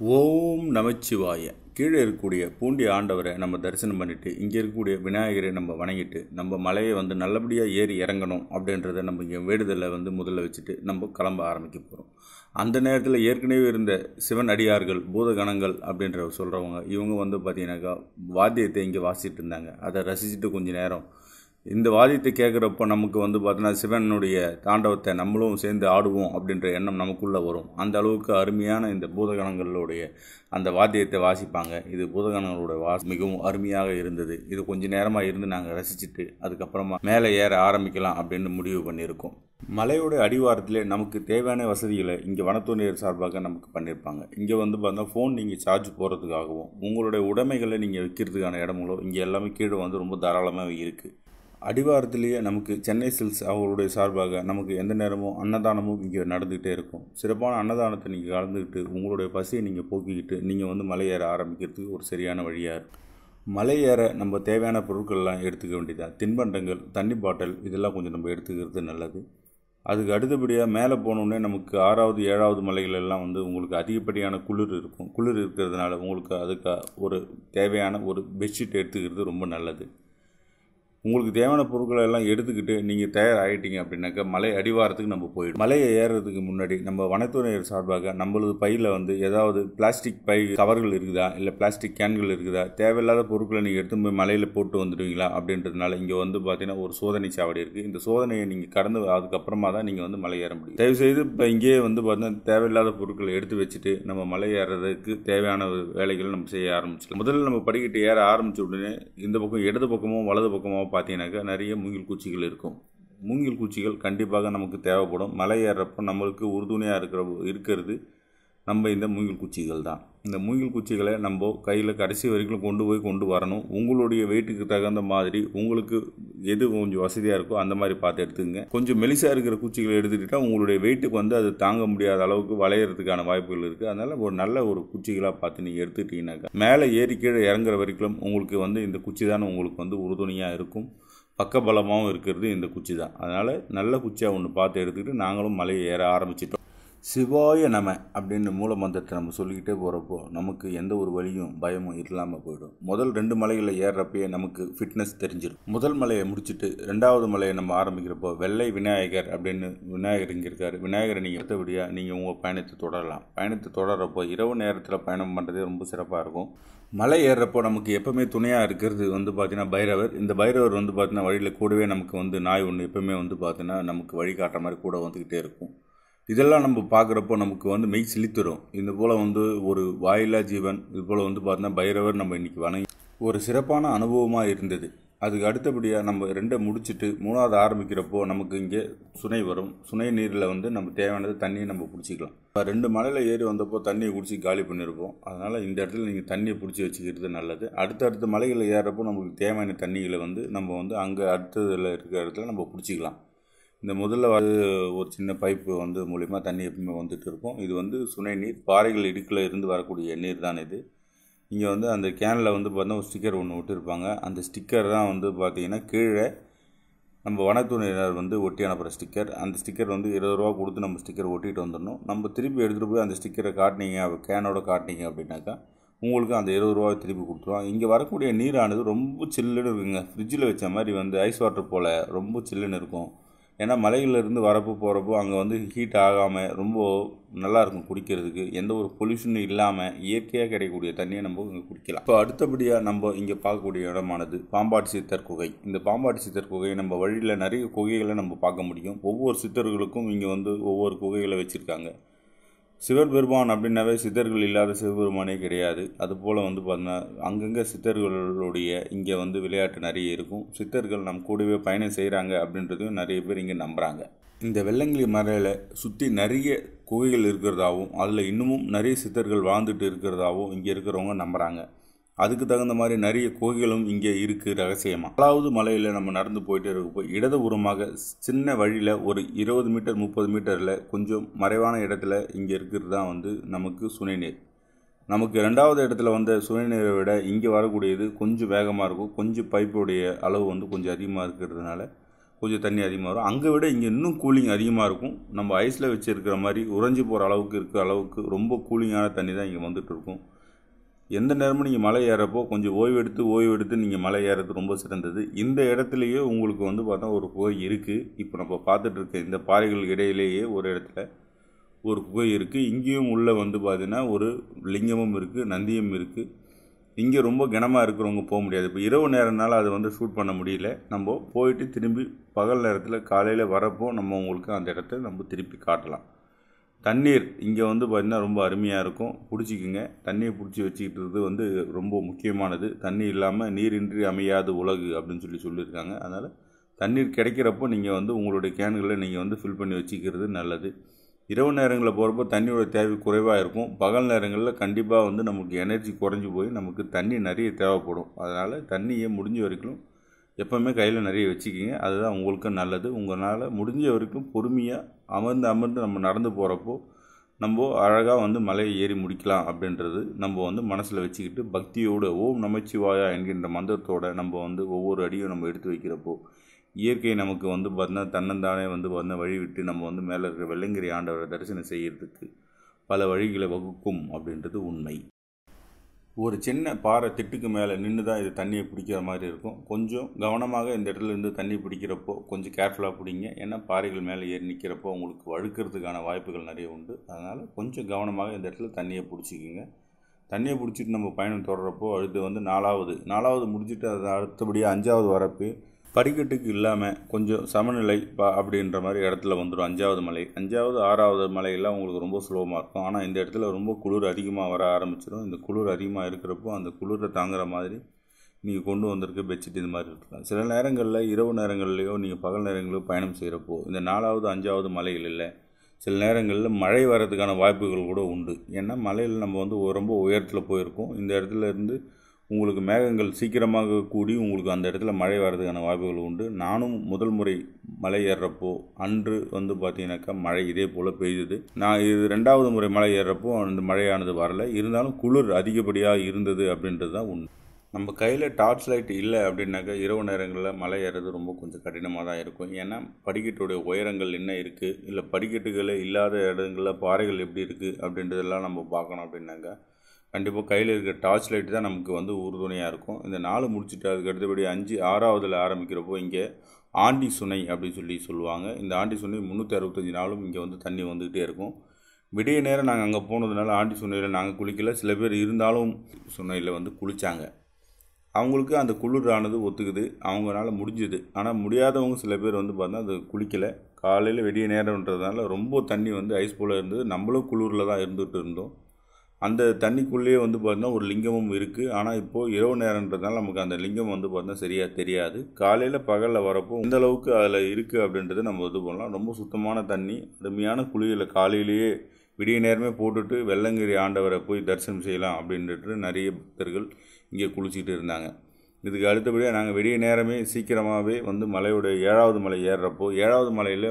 ஓம் நமச்சிவாய. கீழே இருக்கக்கூடிய பூண்டி ஆண்டவரை நம்ம தரிசனம் பண்ணிவிட்டு இங்கே இருக்கக்கூடிய விநாயகரை நம்ம வணங்கிட்டு நம்ம மலையை வந்து நல்லபடியாக ஏறி இறங்கணும் அப்படின்றத நம்ம இங்கே வேடுதலை வந்து முதல்ல வச்சுட்டு நம்ம கிளம்ப ஆரம்பிக்க போகிறோம் அந்த நேரத்தில் ஏற்கனவே இருந்த சிவன் அடியார்கள் பூதகணங்கள் அப்படின்ற சொல்கிறவங்க இவங்க வந்து பார்த்தீங்கன்னாக்கா வாத்தியத்தை இங்கே வாசிட்டு இருந்தாங்க. அதை ரசிச்சுட்டு கொஞ்ச நேரம் இந்த வாதியத்தை கேட்குறப்ப நமக்கு வந்து பார்த்தீங்கன்னா சிவனுடைய தாண்டவத்தை நம்மளும் சேர்ந்து ஆடுவோம் அப்படின்ற எண்ணம் நமக்குள்ளே வரும். அந்த அளவுக்கு அருமையான இந்த பூதகணங்களுடைய அந்த வாத்தியத்தை வாசிப்பாங்க. இது பூதகணங்களோட வாஸ் மிகவும் அருமையாக இருந்தது. இது கொஞ்சம் நேரமாக இருந்து நாங்கள் ரசிச்சுட்டு அதுக்கப்புறமா மேலே ஏற ஆரம்பிக்கலாம் அப்படின்னு முடிவு பண்ணியிருக்கோம். மலையோட அடிவாரத்திலே நமக்கு தேவையான வசதிகளை இங்கே வனத்துறையினர் சார்பாக நமக்கு பண்ணியிருப்பாங்க. இங்கே வந்து பார்த்தா ஃபோன் நீங்கள் சார்ஜ் போகிறதுக்காகவும் உங்களுடைய உடைமைகளை நீங்கள் வைக்கிறதுக்கான இடங்களோ இங்கே எல்லாமே கீழே வந்து ரொம்ப தாராளமாக இருக்குது அடிவாரத்திலேயே நமக்கு சென்னை சில்ஸ் அவர்களுடைய சார்பாக நமக்கு எந்த நேரமும் அன்னதானமும் இங்கே நடந்துகிட்டே இருக்கும். சிறப்பான அன்னதானத்தை நீங்கள் கலந்துக்கிட்டு உங்களுடைய பசியை நீங்கள் போக்கிக்கிட்டு நீங்கள் வந்து மலை ஏற ஆரம்பிக்கிறதுக்கு ஒரு சரியான வழியாக இருக்கும். மலை ஏற நம்ம தேவையான பொருட்கள்லாம் எடுத்துக்க வேண்டியதான் தின்பண்டங்கள் தண்ணி பாட்டில் இதெல்லாம் கொஞ்சம் நம்ம எடுத்துக்கிறது நல்லது. அதுக்கு அடுத்தபடியாக மேலே போனோடனே நமக்கு ஆறாவது ஏழாவது மலைகள் எல்லாம் வந்து உங்களுக்கு அதிகப்படியான குளிர் இருக்கும். குளிர் இருக்கிறதுனால உங்களுக்கு அதுக்கு ஒரு தேவையான ஒரு பெட்ஷீட் எடுத்துக்கிறது ரொம்ப நல்லது. உங்களுக்கு தேவையான பொருட்களை எல்லாம் எடுத்துக்கிட்டு நீங்கள் தயாராகிட்டீங்க அப்படின்னாக்கா மலை அடிவாரத்துக்கு நம்ம போயிடும். மலையை ஏறுறதுக்கு முன்னாடி நம்ம வனத்துறையர் சார்பாக நம்மளது பையில் வந்து ஏதாவது பிளாஸ்டிக் பை கவர்கள் இருக்குதா? இல்லை பிளாஸ்டிக் கேன்கள் இருக்குதா? தேவையில்லாத பொருட்களை நீங்கள் எடுத்து போய் மலையில் போட்டு வந்துடுவீங்களா? அப்படின்றதுனால இங்கே வந்து பார்த்தீங்கன்னா ஒரு சோதனை சாவடி இருக்குது இந்த சோதனையை நீங்கள் கடந்து அதுக்கப்புறமா தான் நீங்கள் வந்து மலை ஏற முடியும். தயவுசெய்து இப்போ இங்கேயே வந்து பார்த்தீங்கன்னா தேவையில்லாத பொருட்களை எடுத்து வச்சுட்டு நம்ம மலை ஏறுறதுக்கு தேவையான வேலைகளை நம்ம செய்ய ஆரம்பிச்சிடலாம். முதல்ல நம்ம படிக்கட்டு ஏற ஆரம்பித்த உடனே இந்த பக்கம் இடது பக்கமோ வலது பக்கமோ பார்த்தீங்கன்னாக்கா நிறைய மூங்கில் குச்சிகள் இருக்கும். மூங்கில் குச்சிகள் கண்டிப்பாக நமக்கு தேவைப்படும். மலை ஏறுறப்போ நம்மளுக்கு உறுதுணையாக இருக்கிற இருக்கிறது. நம்ம இந்த மூங்கில் குச்சிகள் தான். இந்த மூங்கில் குச்சிகளை நம்ம கையில் கடைசி வரைக்கும் கொண்டு போய் கொண்டு வரணும். உங்களுடைய வெயிட்டுக்கு தகுந்த மாதிரி உங்களுக்கு எது கொஞ்சம் வசதியாக இருக்கோ அந்த மாதிரி பார்த்து எடுத்துங்க கொஞ்சம் மெலிசாக இருக்கிற குச்சிகளை எடுத்துக்கிட்டால் உங்களுடைய வெயிட்டுக்கு வந்து அது தாங்க முடியாத அளவுக்கு வளையிறதுக்கான வாய்ப்புகள் இருக்குது அதனால் ஒரு நல்ல ஒரு குச்சிகளாக பார்த்து நீங்கள் எடுத்துக்கிட்டீங்கன்னாக்கா மேலே ஏறி கீழே இறங்குற வரைக்கும் உங்களுக்கு வந்து இந்த குச்சி தானே உங்களுக்கு வந்து உறுதுணையாக இருக்கும். பக்கபலமாகவும் இருக்கிறது இந்த குச்சி தான். அதனால் நல்ல குச்சியாக ஒன்று பார்த்து எடுத்துக்கிட்டு நாங்களும் மலையை ஏற ஆரம்பிச்சிட்டோம். சிவாய நம அப்படின்னு மூல மந்திரத்தை நம்ம சொல்லிக்கிட்டே போகிறப்போ நமக்கு எந்த ஒரு வழியும் பயமும் இல்லாமல் போயிடும். முதல் ரெண்டு மலைகளில் ஏறுறப்பயே நமக்கு ஃபிட்னஸ் தெரிஞ்சிடும் முதல் மலையை முடிச்சுட்டு ரெண்டாவது மலையை நம்ம ஆரம்பிக்கிறப்போ வெள்ளை விநாயகர் அப்படின்னு விநாயகர் இங்கே இருக்கார். விநாயகரை நீங்கள் எடுத்தபடியாக நீங்கள் உங்கள் பயணத்தை தொடரலாம். பயணத்தை தொடர்றப்போ இரவு நேரத்தில் பயணம் பண்ணுறதே ரொம்ப சிறப்பாக இருக்கும். மலை ஏறுறப்போ நமக்கு எப்போவுமே துணையாக இருக்கிறது வந்து பார்த்தீங்கன்னா பைரவர். இந்த பைரவர் வந்து பார்த்தீங்கன்னா வழியில் கூடவே நமக்கு வந்து நாய் ஒன்று எப்போவுமே வந்து பார்த்தீங்கன்னா நமக்கு வழிகாட்டுற மாதிரி கூட வந்துக்கிட்டே இருக்கும். இதெல்லாம் நம்ம பார்க்குறப்போ நமக்கு வந்து மெய் சிலித்துரும். இந்த போல் வந்து ஒரு வாயிலா ஜீவன் இது போல் வந்து பார்த்தீங்கன்னா பைரவர் நம்ம இன்றைக்கி வணங்கி ஒரு சிறப்பான அனுபவமாக இருந்தது. அதுக்கு அடுத்தபடியாக நம்ம ரெண்டை முடிச்சுட்டு மூணாவது ஆரம்பிக்கிறப்போ நமக்கு இங்கே சுனை வரும். சுனை நீரில் வந்து நம்ம தேவையானது தண்ணியை நம்ம பிடிச்சிக்கலாம் ரெண்டு மலையில் ஏறி வந்தப்போ தண்ணியை குடிச்சு காலி பண்ணியிருப்போம் அதனால் இந்த இடத்துல நீங்கள் தண்ணியை பிடிச்சி வச்சுக்கிறது நல்லது. அடுத்தடுத்த மலைகளில் ஏறப்போ நமக்கு தேவையான தண்ணிகளை வந்து நம்ம வந்து அங்கே அடுத்ததில் இருக்கிற இடத்துல நம்ம பிடிச்சிக்கலாம். இந்த முதல்ல வந்து ஒரு சின்ன பைப்பு வந்து மூலிமா தண்ணி எப்பவுமே வந்துட்டு இருக்கும். இது வந்து சுனை நீர் பாறைகள் இடுக்கில் இருந்து வரக்கூடிய நீர் தான் இது. இங்கே வந்து அந்த கேனில் வந்து பார்த்தீங்கன்னா ஒரு ஸ்டிக்கர் ஒன்று விட்டுருப்பாங்க அந்த ஸ்டிக்கர் தான் வந்து பார்த்திங்கன்னா கீழே நம்ம வனத்துறையினர் வந்து ஒட்டி அனுப்புகிற ஸ்டிக்கர். அந்த ஸ்டிக்கர் வந்து இருபது ரூபா கொடுத்து நம்ம ஸ்டிக்கர் ஒட்டிட்டு வந்துடணும். நம்ம திருப்பி எடுத்துகிட்டு போய் அந்த ஸ்டிக்கரை காட்டினீங்க கேனோட காட்டினீங்க அப்படின்னாக்கா உங்களுக்கு அந்த இருபது ரூபாய் திருப்பி கொடுத்துருவோம் இங்கே வரக்கூடிய நீரானது ரொம்ப சில்லுன்னு இருக்குங்க. ஃப்ரிட்ஜில் வச்ச மாதிரி வந்து ஐஸ் வாட்டர் போல் ரொம்ப சில்லுன்னு இருக்கும். ஏன்னா மலைகளிலிருந்து வரப்போ போகிறப்போ அங்கே வந்து ஹீட் ஆகாமல் ரொம்ப நல்லாயிருக்கும் குடிக்கிறதுக்கு. எந்த ஒரு பொல்யூஷனும் இல்லாமல் இயற்கையாக கிடைக்கக்கூடிய தண்ணியை நம்ம இங்கே குடிக்கலாம். இப்போ அடுத்தபடியாக நம்ம இங்கே பார்க்கக்கூடிய இடமானது பாம்பாட்டி சித்தர் குகை. இந்த பாம்பாட்டி சித்தர் குகையை நம்ம வழியில் நிறைய குகைகளை நம்ம பார்க்க முடியும். ஒவ்வொரு சித்தர்களுக்கும் இங்கே வந்து ஒவ்வொரு குகைகளை வச்சுருக்காங்க. சிவபெருமான் அப்படின்னாவே சித்தர்கள் இல்லாத சிவபெருமானே கிடையாது. அதுபோல் வந்து பார்த்தீங்கன்னா அங்கங்கே சித்தர்களுடைய இங்கே வந்து விளையாட்டு நிறைய இருக்கும். சித்தர்கள் நம் கூடவே பயணம் செய்கிறாங்க அப்படின்றதையும் நிறைய பேர் இங்கே நம்புகிறாங்க இந்த வெள்ளங்கிளி மலையில் சுற்றி நிறைய குகைகள் இருக்கிறதாகவும் அதில் இன்னமும் நிறைய சித்தர்கள் வாழ்ந்துட்டு இருக்கிறதாகவும் இங்கே இருக்கிறவங்க நம்புகிறாங்க அதுக்கு தகுந்த மாதிரி நிறைய கோயில்களும் இங்கே இருக்குது ரகசியமாக நாலாவது மலையில் நம்ம நடந்து போயிட்டே இருக்கப்போ இடது உரமாக சின்ன வழியில் ஒரு இருபது மீட்டர் முப்பது மீட்டரில் கொஞ்சம் மறைவான இடத்துல இங்கே இருக்கிறது தான் வந்து நமக்கு சுனைநீர் நமக்கு ரெண்டாவது இடத்துல வந்த சுனைநீரை விட இங்கே வரக்கூடியது கொஞ்சம் வேகமாக இருக்கும். கொஞ்சம் பைப்புடைய அளவு வந்து கொஞ்சம் அதிகமாக இருக்கிறதுனால கொஞ்சம் தண்ணி அதிகமாக வரும். அங்கே விட இங்கே இன்னும் கூலிங் அதிகமாக இருக்கும். நம்ம ஐஸில் வச்சுருக்கிற மாதிரி உறைஞ்சி போகிற அளவுக்கு இருக்கிற அளவுக்கு ரொம்ப கூலிங்கான தண்ணி தான் இங்கே வந்துட்டு இருக்கும். எந்த நேரமும் நீங்கள் மலை ஏறப்போ கொஞ்சம் ஓய்வெடுத்து ஓய்வெடுத்து நீங்கள் மலை ஏறது ரொம்ப சிறந்தது. இந்த இடத்துலையே உங்களுக்கு வந்து பார்த்தா ஒரு குகை இருக்குது இப்போ நம்ம பார்த்துட்ருக்க இந்த பாறைகளுக்கு இடையிலேயே ஒரு இடத்துல ஒரு குகை இருக்குது இங்கேயும் உள்ளே வந்து பார்த்தீங்கன்னா ஒரு லிங்கமும் இருக்குது நந்தியும் இருக்குது இங்கே ரொம்ப கனமாக இருக்கிறவங்க போக முடியாது. இப்போ இரவு நேரம்னால அதை வந்து ஷூட் பண்ண முடியல. நம்ம போயிட்டு திரும்பி பகல் நேரத்தில் காலையில் வரப்போ நம்ம உங்களுக்கு அந்த இடத்த நம்ம திருப்பி காட்டலாம். தண்ணீர் இங்கே வந்து பார்த்திங்கன்னா ரொம்ப அருமையாக இருக்கும். பிடிச்சிக்குங்க. தண்ணியை பிடிச்சி வச்சுக்கிட்டது வந்து ரொம்ப முக்கியமானது. தண்ணி இல்லாமல் நீரின்றி அமையாது உலகு அப்படின்னு சொல்லி சொல்லியிருக்காங்க. அதனால் தண்ணீர் கிடைக்கிறப்போ நீங்கள் வந்து உங்களுடைய கேன்களை நீங்கள் வந்து ஃபில் பண்ணி வச்சுக்கிறது நல்லது. இரவு நேரங்களில் போகிறப்போ தண்ணியோட தேவை குறைவாக இருக்கும். பகல் நேரங்களில் கண்டிப்பாக வந்து நமக்கு எனர்ஜி குறைஞ்சி போய் நமக்கு தண்ணி நிறைய தேவைப்படும். அதனால் தண்ணியை முடிஞ்ச வரைக்கும் எப்போவுமே கையில் நிறைய வச்சுக்கிங்க. அதுதான் உங்களுக்கு நல்லது. உங்களால் முடிஞ்ச வரைக்கும் பொறுமையாக அமர்ந்து அமர்ந்து நம்ம நடந்து போகிறப்போ நம்ம அழகாக வந்து மலையை ஏறி முடிக்கலாம் அப்படின்றது நம்ம வந்து மனசில் வச்சுக்கிட்டு பக்தியோடு ஓம் நமச்சிவாயா என்கின்ற மந்திரத்தோட நம்ம வந்து ஒவ்வொரு அடியும் நம்ம எடுத்து வைக்கிறப்போ இயற்கை நமக்கு வந்து பார்த்தீங்கன்னா தன்னந்தானே வந்து பார்த்தா வழி விட்டு நம்ம வந்து மேலே இருக்கிற வெள்ளங்கிரி ஆண்டவரை தரிசனம் செய்கிறதுக்கு பல வழிகளை வகுக்கும் அப்படின்றது உண்மை. ஒரு சின்ன பாறை திட்டுக்கு மேலே நின்று தான் இது தண்ணியை பிடிக்கிற மாதிரி இருக்கும். கொஞ்சம் கவனமாக இந்த இடத்துல இருந்து தண்ணி பிடிக்கிறப்போ கொஞ்சம் கேர்ஃபுல்லாக பிடிங்க. ஏன்னா பாறைகள் மேலே ஏறி நிற்கிறப்போ உங்களுக்கு வழுக்கிறதுக்கான வாய்ப்புகள் நிறைய உண்டு. அதனால் கொஞ்சம் கவனமாக இந்த இடத்துல தண்ணியை பிடிச்சிக்கிங்க. தண்ணியை பிடிச்சிட்டு நம்ம பயணம் தொடர்றப்போ அடுத்து வந்து நாலாவது நாலாவது முடிச்சுட்டு அது அடுத்தபடியாக அஞ்சாவது வரப்பு படிக்கட்டுக்கு இல்லாமல் கொஞ்சம் சமநிலை பா அப்படின்ற மாதிரி இடத்துல வந்துடும் அஞ்சாவது மலை. அஞ்சாவது ஆறாவது மலையெல்லாம் உங்களுக்கு ரொம்ப சுலபமாக இருக்கும். ஆனால் இந்த இடத்துல ரொம்ப குளிர் அதிகமாக வர ஆரம்பிச்சிடும். இந்த குளிர் அதிகமாக இருக்கிறப்போ அந்த குளிரை தாங்குற மாதிரி நீங்கள் கொண்டு வந்திருக்க பெட்ஷீட் இது மாதிரி இருக்கலாம். சில நேரங்களில் இரவு நேரங்கள்லையோ நீங்கள் பகல் நேரங்களிலோ பயணம் செய்கிறப்போ இந்த நாலாவது அஞ்சாவது மலைகள் இல்லை சில நேரங்களில் மழை வர்றதுக்கான வாய்ப்புகள் கூட உண்டு. ஏன்னா மலையில் நம்ம வந்து ரொம்ப உயரத்தில் போயிருக்கோம். இந்த இடத்துல இருந்து உங்களுக்கு மேகங்கள் சீக்கிரமாக கூடி உங்களுக்கு அந்த இடத்துல மழை வர்றதுக்கான வாய்ப்புகள் உண்டு. நானும் முதல் முறை மலை ஏறுறப்போ அன்று வந்து பார்த்தீங்கன்னாக்கா மழை இதே போல் பெய்யுது நான் இது ரெண்டாவது முறை மலை ஏறுறப்போ அந்த மழையானது வரல. இருந்தாலும் குளிர் அதிகப்படியாக இருந்தது அப்படின்றது தான் உண்மை. நம்ம கையில் டார்ச் லைட் இல்லை அப்படின்னாக்கா இரவு நேரங்களில் மலை ஏறது ரொம்ப கொஞ்சம் கடினமாக தான் இருக்கும். ஏன்னா படிக்கட்டுடைய உயரங்கள் என்ன இருக்குது இல்லை படிக்கட்டுகளே இல்லாத இடங்களில் பாறைகள் எப்படி இருக்குது அப்படின்றதெல்லாம் நம்ம பார்க்கணும் அப்படின்னாக்கா கண்டிப்பாக கையில் இருக்கிற டார்ச் லைட் தான் நமக்கு வந்து உறுதுணையாக இருக்கும். இந்த நாலு முடிச்சுட்டு அதுக்கு அடுத்தபடி அஞ்சு ஆறாவதில் ஆரம்பிக்கிறப்போ இங்கே ஆண்டி சுனை அப்படின்னு சொல்லி சொல்லுவாங்க. இந்த ஆண்டி சுனை முந்நூற்றி அறுபத்தஞ்சி நாளும் இங்கே வந்து தண்ணி வந்துக்கிட்டே இருக்கும். விடிய நேரம் நாங்கள் அங்கே போனதுனால ஆண்டி சுனையில் நாங்கள் குளிக்கல. சில பேர் இருந்தாலும் சுனையில் வந்து குளித்தாங்க அவங்களுக்கு அந்த குளிரானது ஒத்துக்குது. அவங்களால முடிஞ்சுது. ஆனால் முடியாதவங்க சில பேர் வந்து பார்த்தா அது குளிக்கலை. காலையில் வெடிய நேரம்ன்றதுனால ரொம்ப தண்ணி வந்து ஐஸ் போல் இருந்தது. நம்மளும் குளிரில் தான் இருந்துகிட்டு இருந்தோம். அந்த தண்ணிக்குள்ளேயே வந்து பார்த்தீங்கன்னா ஒரு லிங்கமும் இருக்குது ஆனால் இப்போது இரவு நேரன்றதுனால நமக்கு அந்த லிங்கம் வந்து பார்த்தீங்கன்னா சரியாக தெரியாது. காலையில் பகலில் வரப்போ இந்த அளவுக்கு அதில் இருக்குது அப்படின்றத நம்ம இது பண்ணலாம். ரொம்ப சுத்தமான தண்ணி அருமையான குளியலை காலையிலேயே விடிய நேரமே போட்டுட்டு வெள்ளங்கிரி ஆண்டவரை போய் தரிசனம் செய்யலாம் அப்படின்ட்டு நிறைய பக்தர்கள் இங்கே குளிச்சுட்டு இருந்தாங்க. இதுக்கு அடுத்தபடியாக நாங்கள் விடிய நேரமே சீக்கிரமாகவே வந்து மலையோட ஏழாவது மலை ஏறுறப்போ ஏழாவது மலையில்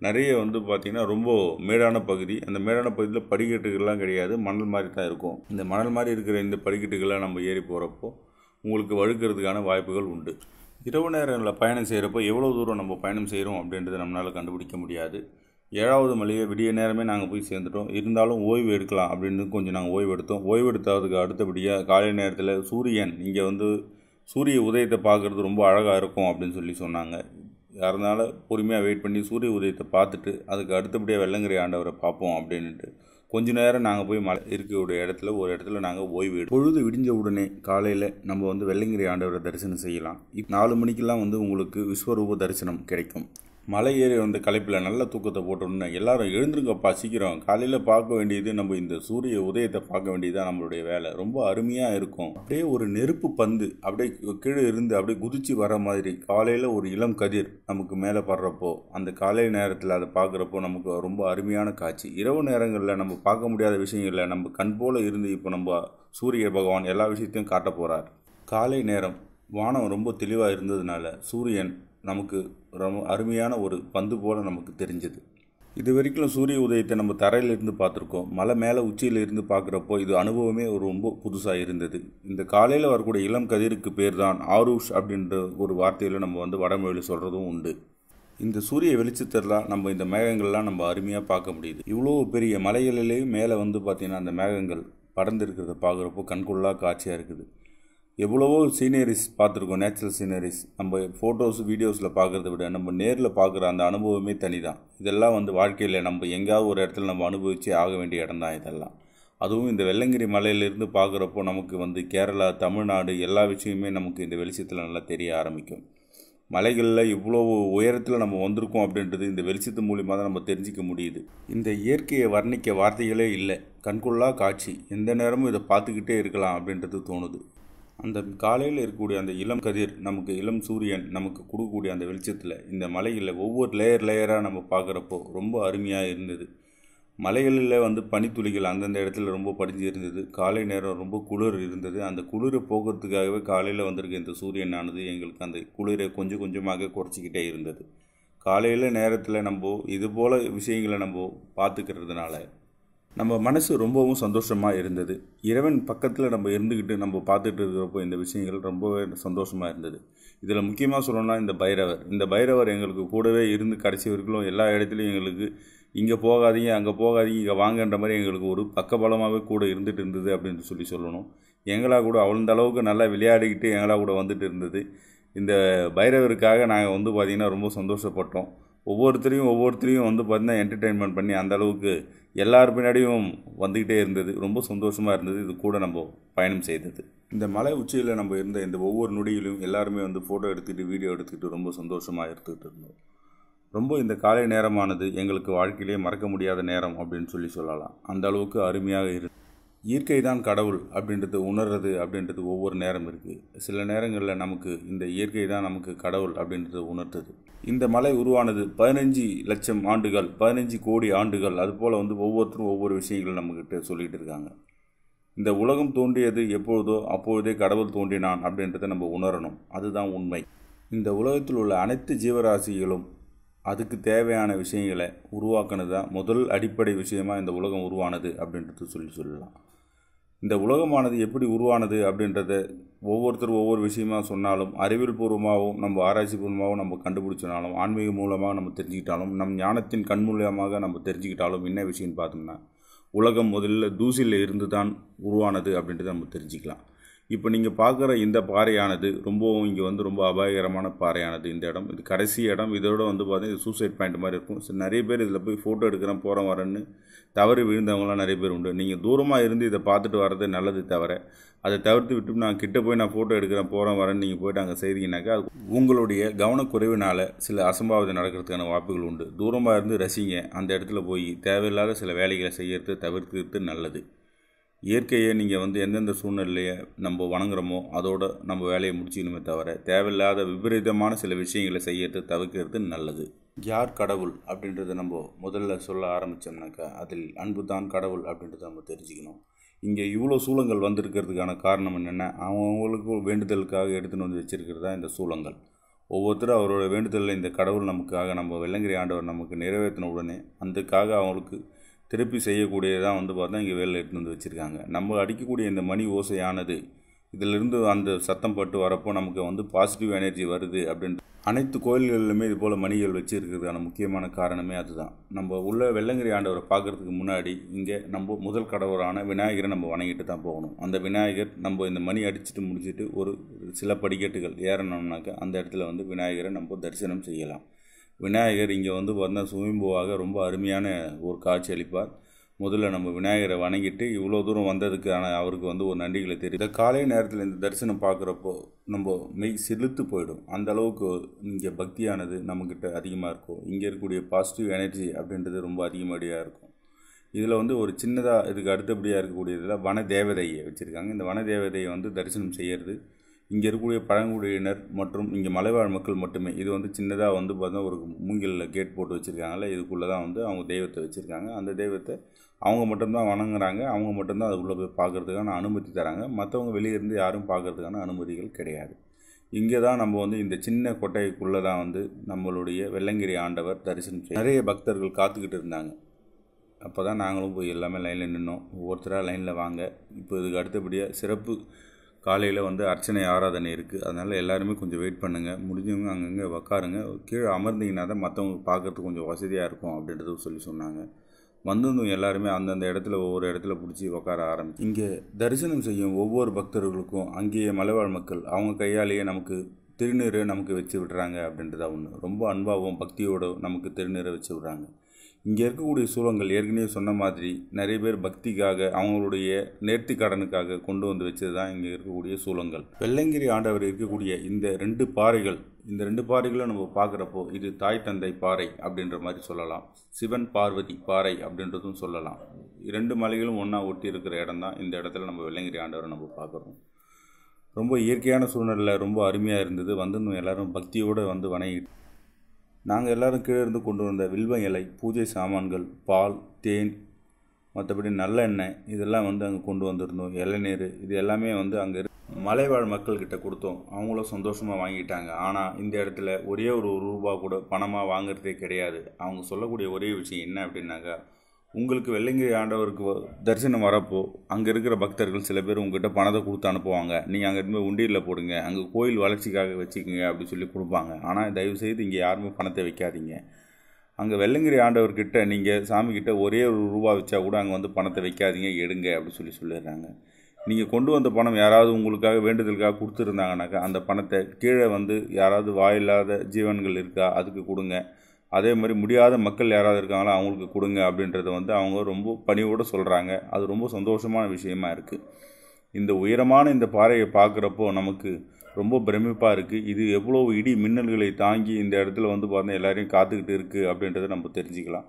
நிறைய வந்து பார்த்திங்கன்னா ரொம்ப மேடான பகுதி. அந்த மேடான பகுதியில் படிக்கட்டுகள்லாம் கிடையாது. மணல் மாதிரி தான் இருக்கும். இந்த மணல் மாதிரி இருக்கிற இந்த படிக்கட்டுகளை நம்ம ஏறி போகிறப்போ உங்களுக்கு வழுக்கிறதுக்கான வாய்ப்புகள் உண்டு. இரவு நேரங்களில் பயணம் செய்கிறப்போ எவ்வளோ தூரம் நம்ம பயணம் செய்கிறோம் அப்படின்றத நம்மளால் கண்டுபிடிக்க முடியாது. ஏழாவது மலையை விடிய நேரமே நாங்கள் போய் சேர்ந்துட்டோம். இருந்தாலும் ஓய்வு எடுக்கலாம் அப்படின்னு கொஞ்சம் நாங்கள் ஓய்வு எடுத்தோம். ஓய்வு எடுத்ததுக்கு அடுத்தபடியாக காலை நேரத்தில் சூரியன் இங்கே வந்து சூரிய உதயத்தை பார்க்குறது ரொம்ப அழகாக இருக்கும் அப்படின்னு சொல்லி சொன்னாங்க. அதனால் பொறுமையாக வெயிட் பண்ணி சூரிய உதயத்தை பார்த்துட்டு அதுக்கு அடுத்தபடியாக வெள்ளங்கிரி ஆண்டவரை பார்ப்போம் அப்படின்ட்டு கொஞ்ச நேரம் நாங்கள் போய் மலை இருக்கக்கூடிய இடத்துல ஒரு இடத்துல நாங்கள் ஓய்வு பொழுது விடிஞ்ச உடனே காலையில் நம்ம வந்து வெள்ளங்கிரி ஆண்டவரை தரிசனம் செய்யலாம். இப் நாலு மணிக்கெல்லாம் வந்து உங்களுக்கு விஸ்வரூப தரிசனம் கிடைக்கும். மலை ஏறி வந்த களைப்பில் நல்ல தூக்கத்தை போட்டோன்னு எல்லாரும் எழுந்திருங்கப்பா சீக்கிரம். காலையில் பார்க்க வேண்டியது நம்ம இந்த சூரிய உதயத்தை பார்க்க வேண்டியதுதான் நம்மளுடைய வேலை. ரொம்ப அருமையாக இருக்கும். அப்படியே ஒரு நெருப்பு பந்து அப்படியே கீழே இருந்து அப்படியே குதிச்சு வர மாதிரி காலையில் ஒரு இளம் கதிர் நமக்கு மேலே படுறப்போ அந்த காலை நேரத்தில் அதை பார்க்குறப்போ நமக்கு ரொம்ப அருமையான காட்சி. இரவு நேரங்களில் நம்ம பார்க்க முடியாத விஷயங்களில் நம்ம கண் போல இருந்து இப்போ நம்ம சூரிய பகவான் எல்லா விஷயத்தையும் காட்ட போகிறார் காலை நேரம் வானம் ரொம்ப தெளிவாக இருந்ததுனால சூரியன் நமக்கு ரொம்ப அருமையான ஒரு பந்து போல் நமக்கு தெரிஞ்சது. இது வரைக்கும் சூரிய உதயத்தை நம்ம தரையிலிருந்து பார்த்துருக்கோம். மலை மேலே உச்சியில் இருந்து பார்க்குறப்போ இது அனுபவமே ஒரு ரொம்ப புதுசாக இருந்தது. இந்த காலையில் வரக்கூடிய இளம் கதிருக்கு பேர் தான் ஆரூஷ் அப்படின்ற ஒரு வார்த்தையில் நம்ம வந்து வடமொழியில் சொல்கிறதும் உண்டு. இந்த சூரிய வெளிச்சத்தெல்லாம் நம்ம இந்த மேகங்கள்லாம் நம்ம அருமையாக பார்க்க முடியுது. இவ்வளோ பெரிய மலைகளிலேயும் மேலே வந்து பார்த்திங்கன்னா அந்த மேகங்கள் படர்ந்து இருக்கிறத பார்க்குறப்போ கண்கொள்ளா காட்சியாக இருக்குது. எவ்வளவோ சீனரிஸ் பார்த்துருக்கோம் நேச்சுரல் சீனரிஸ் நம்ம ஃபோட்டோஸ் வீடியோஸில் பார்க்குறத விட நம்ம நேரில் பார்க்குற அந்த அனுபவமே தனி தான் இதெல்லாம் வந்து வாழ்க்கையில் நம்ம எங்கேயாவது ஒரு இடத்துல நம்ம அனுபவிச்சே ஆக வேண்டிய இடம் தான் இதெல்லாம். அதுவும் இந்த வெள்ளங்கிரி மலையிலேருந்து பார்க்குறப்போ நமக்கு வந்து கேரளா தமிழ்நாடு எல்லா விஷயமே நமக்கு இந்த வெளிச்சத்தில் நல்லா தெரிய ஆரம்பிக்கும். மலைகளில் இவ்வளோ உயரத்தில் நம்ம வந்திருக்கோம் அப்படின்றது இந்த வெளிச்சத்து மூலியமாக தான் நம்ம தெரிஞ்சிக்க முடியுது. இந்த இயற்கையை வர்ணிக்க வார்த்தைகளே இல்லை. கண்கொள்ளா காட்சி. எந்த நேரமும் இதை பார்த்துக்கிட்டே இருக்கலாம் அப்படின்றது தோணுது. அந்த காலையில் இருக்கக்கூடிய அந்த இளம் கதிர் நமக்கு இளம் சூரியன் நமக்கு கொடுக்கக்கூடிய அந்த வெளிச்சத்தில் இந்த மலைகளில் ஒவ்வொரு லேயர் லேயராக நம்ம பார்க்குறப்போ ரொம்ப அருமையாக இருந்தது. மலைகளில் வந்து பனித்துளிகள் அந்தந்த இடத்துல ரொம்ப படிஞ்சு இருந்தது. காலை நேரம் ரொம்ப குளிர் இருந்தது. அந்த குளிரை போக்குறதுக்காகவே காலையில் வந்திருக்க இந்த சூரியனானது எங்களுக்கு அந்த குளிரை கொஞ்சம் கொஞ்சமாக குறைச்சிக்கிட்டே இருந்தது. காலையில் நேரத்தில் நம்ம இது போல் விஷயங்களை நம்ம பார்த்துக்கிறதுனால நம்ம மனசு ரொம்பவும் சந்தோஷமாக இருந்தது. இறைவன் பக்கத்தில் நம்ம இருந்துக்கிட்டு நம்ம பார்த்துட்டு இருக்கிறப்போ இந்த விஷயங்கள் ரொம்பவே சந்தோஷமாக இருந்தது. இதில் முக்கியமாக சொல்லணும்னா இந்த பைரவர். இந்த பைரவர் எங்களுக்கு கூடவே இருந்து கடைசி வரைக்கும் எல்லா இடத்துலையும் எங்களுக்கு இங்கே போகாதீங்க அங்கே போகாதீங்க இங்கே வாங்கன்ற மாதிரி எங்களுக்கு ஒரு பக்கபலமாகவே கூட இருந்துகிட்டு இருந்தது அப்படின்னு சொல்லி சொல்லணும். எங்களா கூட அவ்வளோ அளவுக்கு நல்லா விளையாடிக்கிட்டு எங்களா கூட வந்துட்டு இருந்தது. இந்த பைரவருக்காக நாங்கள் வந்து பார்த்திங்கன்னா ரொம்ப சந்தோஷப்பட்டோம். ஒவ்வொருத்தரையும் ஒவ்வொருத்தரையும் வந்து பார்த்திங்கன்னா என்டர்டெயின்மெண்ட் பண்ணி அந்த அளவுக்கு எல்லார் பின்னாடியும் வந்துக்கிட்டே இருந்தது. ரொம்ப சந்தோஷமாக இருந்தது. இது கூட நம்ம பயணம் செய்தது. இந்த மலை உச்சியில் நம்ம இருந்த இந்த ஒவ்வொரு நொடியிலும் எல்லாருமே வந்து ஃபோட்டோ எடுத்துக்கிட்டு வீடியோ எடுத்துக்கிட்டு ரொம்ப சந்தோஷமாக எடுத்துக்கிட்டு இருந்தோம். ரொம்ப இந்த காலை நேரமானது எங்களுக்கு வாழ்க்கையிலே மறக்க முடியாத நேரம் அப்படின்னு சொல்லி சொல்லலாம். அந்த அளவுக்கு அருமையாக இரு இயற்கை தான் கடவுள் அப்படின்றது உணர்றது அப்படின்றது ஒவ்வொரு நேரம் இருக்குது சில நேரங்களில் நமக்கு இந்த இயற்கை தான் நமக்கு கடவுள் அப்படின்றது உணர்த்துது. இந்த மலை உருவானது பதினஞ்சு லட்சம் ஆண்டுகள் பதினஞ்சு கோடி ஆண்டுகள். அதுபோல் வந்து ஒவ்வொருத்தரும் ஒவ்வொரு விஷயங்களும் நம்மக்கிட்ட சொல்லிகிட்டு இருக்காங்க. இந்த உலகம் தோன்றியது எப்பொழுதோ அப்பொழுதே கடவுள் தோன்றினான் அப்படின்றத நம்ம உணரணும். அதுதான் உண்மை. இந்த உலகத்தில் உள்ள அனைத்து ஜீவராசிகளும் அதுக்கு தேவையான விஷயங்களை உருவாக்குனது தான் முதல் அடிப்படை விஷயமாக இந்த உலகம் உருவானது அப்படின்றது சொல்லி சொல்லலாம். இந்த உலகமானது எப்படி உருவானது அப்படின்றத ஒவ்வொருத்தர் ஒவ்வொரு விஷயமா சொன்னாலும் அறிவியல் பூர்வமாகவும் நம்ம ஆராய்ச்சி பூர்வமாகவும் நம்ம கண்டுபிடிச்சினாலும் ஆன்மீக மூலமாக நம்ம தெரிஞ்சுக்கிட்டாலும் நம் ஞானத்தின் கண் மூலியமாக நம்ம தெரிஞ்சுக்கிட்டாலும் என்ன விஷயம்னு பார்த்தோம்னா உலகம் முதல்ல தூசியில் இருந்து தான் உருவானது அப்படின்றத நம்ம தெரிஞ்சுக்கலாம். இப்போ நீங்கள் பார்க்குற இந்த பாறையானது ரொம்பவும் இங்கே வந்து ரொம்ப அபாயகரமான பாறையானது இந்த இடம். இது கடைசி இடம். இதோட வந்து பார்த்தீங்கன்னா இது சூசைட் பாயிண்ட் மாதிரி இருக்கும். சரி நிறைய பேர் இதில் போய் ஃபோட்டோ எடுக்கிறேன் போகிறேன் வரேன்னு தவறு விழுந்தவங்களாம் நிறைய பேர் உண்டு. நீங்கள் தூரமாக இருந்து இதை பார்த்துட்டு வர்றது நல்லது தவிர அதை தவிர்த்து விட்டு நான் கிட்ட போய் நான் ஃபோட்டோ எடுக்கிறேன் போகிறேன் வரேன்னு நீங்கள் போய்ட்டு அங்கே செய்தீங்கன்னாக்கா அது உங்களுடைய கவனக்குறைவினால் சில அசம்பாவிதம் நடக்கிறதுக்கான வாய்ப்புகள் உண்டு. தூரமாக இருந்து ரசிங்க. அந்த இடத்துல போய் தேவையில்லாத சில வேலைகளை செய்யறது தவிர்க்கிறது நல்லது. இயற்கையை நீங்கள் வந்து எந்தெந்த சூழ்நிலையை நம்ம வணங்குறோமோ அதோட நம்ம வேலையை முடிச்சுக்கணுமே தவிர தேவையில்லாத விபரீதமான சில விஷயங்களை செய்யறது தவிர்க்கிறது நல்லது. யார் கடவுள் அப்படின்றத நம்ம முதல்ல சொல்ல ஆரம்பித்தோம்னாக்கா அதில் அன்பு தான் கடவுள் அப்படின்றத நம்ம தெரிஞ்சுக்கணும். இங்கே இவ்வளோ சூளங்கள் வந்திருக்கிறதுக்கான காரணம் என்னென்னா அவங்கவுங்களுக்கு வேண்டுதலுக்காக எடுத்துன்னு வந்து வச்சுருக்கிறது தான் இந்த சூளங்கள் ஒவ்வொருத்தரும் அவரோட வேண்டுதலில் இந்த கடவுள் நமக்காக நம்ம வெள்ளங்கிரி ஆண்டவர் நமக்கு நிறைவேற்றின உடனே அதுக்காக அவங்களுக்கு திருப்பி செய்யக்கூடியதான் வந்து பார்த்தா இங்கே வேலை எடுத்து வந்து வச்சுருக்காங்க. நம்ம அடிக்கக்கூடிய இந்த மணி ஓசையானது இதிலிருந்து அந்த சத்தம் பட்டு வரப்போ நமக்கு வந்து பாசிட்டிவ் எனர்ஜி வருது அப்படின்ட்டு அனைத்து கோயில்களிலுமே இது போல் மணிகள் வச்சுருக்கிறதுக்கான முக்கியமான காரணமே அதுதான். நம்ம உள்ள வெள்ளங்கிரி ஆண்டவரை பார்க்குறதுக்கு முன்னாடி இங்கே நம்ம முதல் கடவுளான விநாயகரை நம்ம வணங்கிட்டு தான் போகணும். அந்த விநாயகர் நம்ம இந்த மணி அடிச்சுட்டு முடிச்சுட்டு ஒரு சில படிக்கட்டுகள் ஏறணும்னாக்கா அந்த இடத்துல வந்து விநாயகரை நம்ம தரிசனம் செய்யலாம். விநாயகர் இங்கே வந்து பார்த்தா சுயம்புவாக ரொம்ப அருமையான ஒரு காட்சி அளிப்பார். முதல்ல நம்ம விநாயகரை வணங்கிட்டு இவ்வளோ தூரம் வந்ததுக்கான அவருக்கு வந்து ஒரு நன்றிகளை தெரியும் இந்த காலை நேரத்தில் இந்த தரிசனம் பார்க்குறப்போ நம்ம மெய் செலுத்து போயிடும். அந்த அளவுக்கு இங்கே பக்தியானது நம்மக்கிட்ட அதிகமாக இருக்கும். இங்கே இருக்கக்கூடிய பாசிட்டிவ் எனர்ஜி அப்படின்றது ரொம்ப அதிகமடியாக இருக்கும். இதில் வந்து ஒரு சின்னதாக இதுக்கு அடுத்தபடியாக இருக்கக்கூடியதில் வன தேவதையை வச்சுருக்காங்க. இந்த வன தேவதையை வந்து தரிசனம் செய்கிறது இங்கே இருக்கக்கூடிய பழங்குடியினர் மற்றும் இங்கே மலைவாழ் மக்கள் மட்டுமே. இது வந்து சின்னதாக வந்து பார்த்தா ஒரு மூங்கிலில் கேட் போட்டு வச்சுருக்காங்கல்ல. இதுக்குள்ளே தான் வந்து அவங்க தெய்வத்தை வச்சுருக்காங்க. அந்த தெய்வத்தை அவங்க மட்டும்தான் வணங்குறாங்க. அவங்க மட்டும்தான் அதுக்குள்ளே போய் பார்க்குறதுக்கான அனுமதி தராங்க. மற்றவங்க வெளியிருந்து யாரும் பார்க்குறதுக்கான அனுமதிகள் கிடையாது. இங்கே தான் நம்ம வந்து இந்த சின்ன கொட்டைக்குள்ளே தான் வந்து நம்மளுடைய வெள்ளங்கிரி ஆண்டவர் தரிசனம் செய்ய நிறைய பக்தர்கள் காத்துக்கிட்டு இருந்தாங்க. அப்போ தான் நாங்களும் போய் எல்லாமே லைனில் நின்னோம். ஒவ்வொருத்தராக லைனில் வாங்க. இப்போ இதுக்கு அடுத்தபடியாக சிறப்பு காலையில் வந்து அர்ச்சனை ஆராதனை இருக்குது அதனால் எல்லாருமே கொஞ்சம் வெயிட் பண்ணுங்கள் முடிஞ்சவங்க அங்கங்கே உக்காருங்க. கீழே அமர்ந்தீங்கன்னா தான் மற்றவங்க பார்க்கறதுக்கு கொஞ்சம் வசதியாக இருக்கும் அப்படின்றதும் சொல்லி சொன்னாங்க. வந்திருந்தவங்க எல்லாருமே அந்தந்த இடத்துல ஒவ்வொரு இடத்துல பிடிச்சி உட்கார ஆரம்பிச்சு இங்கே தரிசனம் செய்யும் ஒவ்வொரு பக்தர்களுக்கும் அங்கேயே மலைவாழ் மக்கள் அவங்க கையாலேயே நமக்கு திருநீரை நமக்கு வச்சு விடுறாங்க அப்படின்றதா ஒன்று ரொம்ப அன்பாகவும் பக்தியோட நமக்கு திருநீரை வச்சு விடுறாங்க. இங்கே இருக்கக்கூடிய சூழங்கள் ஏற்கனவே சொன்ன மாதிரி நிறைய பேர் பக்திக்காக அவங்களுடைய நேர்த்தி கடனுக்காக கொண்டு வந்து வச்சது தான் இங்கே இருக்கக்கூடிய சூழங்கள் வெள்ளங்கிரி ஆண்டவர் இருக்கக்கூடிய இந்த ரெண்டு பாறைகள் இந்த ரெண்டு பாறைகளும் நம்ம பார்க்குறப்போ இது தாய் தந்தை பாறை அப்படின்ற மாதிரி சொல்லலாம். சிவன் பார்வதி பாறை அப்படின்றதும் சொல்லலாம். இரண்டு மலைகளும் ஒன்றா ஒட்டி இருக்கிற இடம் தான் இந்த இடத்துல நம்ம வெள்ளங்கிரி ஆண்டவரை நம்ம பார்க்குறோம். ரொம்ப இயற்கையான சூழ்நிலை ரொம்ப அருமையாக இருந்தது. வந்து எல்லோரும் பக்தியோடு வந்து வணங்கிட்டு நாங்கள் எல்லோரும் கீழே இருந்து கொண்டு வந்த வில்வ இலை பூஜை சாமான்கள் பால் தேன் மற்றபடி நல்லெண்ணெய் இதெல்லாம் வந்து அங்கே கொண்டு வந்திருந்தோம். இளநீர் இது எல்லாமே வந்து அங்கே மலைவாழ் மக்கள்கிட்ட கொடுத்தோம். அவங்களும் சந்தோஷமாக வாங்கிட்டாங்க. ஆனால் இந்த இடத்துல ஒரே ஒரு ரூபா கூட பணமாக வாங்குறதே கிடையாது. அவங்க சொல்லக்கூடிய ஒரே விஷயம் என்ன அப்படின்னாக்கா உங்களுக்கு வெள்ளங்கிரி ஆண்டவருக்கு தரிசனம் வரப்போ அங்கே இருக்கிற பக்தர்கள் சில பேர் உங்ககிட்ட பணத்தை கொடுத்து அனுப்புவாங்க. நீங்கள் அங்கே இருந்து உண்டியில் போடுங்க. அங்கே கோயில் வளர்ச்சிக்காக வச்சுக்கோங்க அப்படின்னு சொல்லி கொடுப்பாங்க. ஆனால் தயவுசெய்து இங்கே யாருமே பணத்தை வைக்காதீங்க. அங்கே வெள்ளங்கிரி ஆண்டவர்கிட்ட நீங்கள் சாமிக்கிட்ட ஒரே ஒரு ரூபா வச்சா கூட அங்கே வந்து பணத்தை வைக்காதீங்க எடுங்க அப்படின்னு சொல்லி சொல்லிடுறாங்க. நீங்கள் கொண்டு வந்த பணம் யாராவது உங்களுக்காக வேண்டுதலுக்காக கொடுத்துருந்தாங்கனாக்கா அந்த பணத்தை கீழே வந்து யாராவது வாயில்லாத ஜீவன்கள் இருக்கா அதுக்கு கொடுங்க. அதே மாதிரி முடியாத மக்கள் யாராவது இருக்காங்களோ அவங்களுக்கு கொடுங்க அப்படின்றத வந்து அவங்க ரொம்ப பணிவோடு சொல்கிறாங்க அது ரொம்ப சந்தோஷமான விஷயமா இருக்குது இந்த உயரமான இந்த பாறையை பார்க்குறப்போ நமக்கு ரொம்ப பிரமிப்பாக இருக்குது இது எவ்வளோ இடி மின்னல்களை தாங்கி இந்த இடத்துல வந்து பார்த்தா எல்லாரையும் காத்துக்கிட்டு இருக்குது அப்படின்றத நம்ம தெரிஞ்சுக்கலாம்.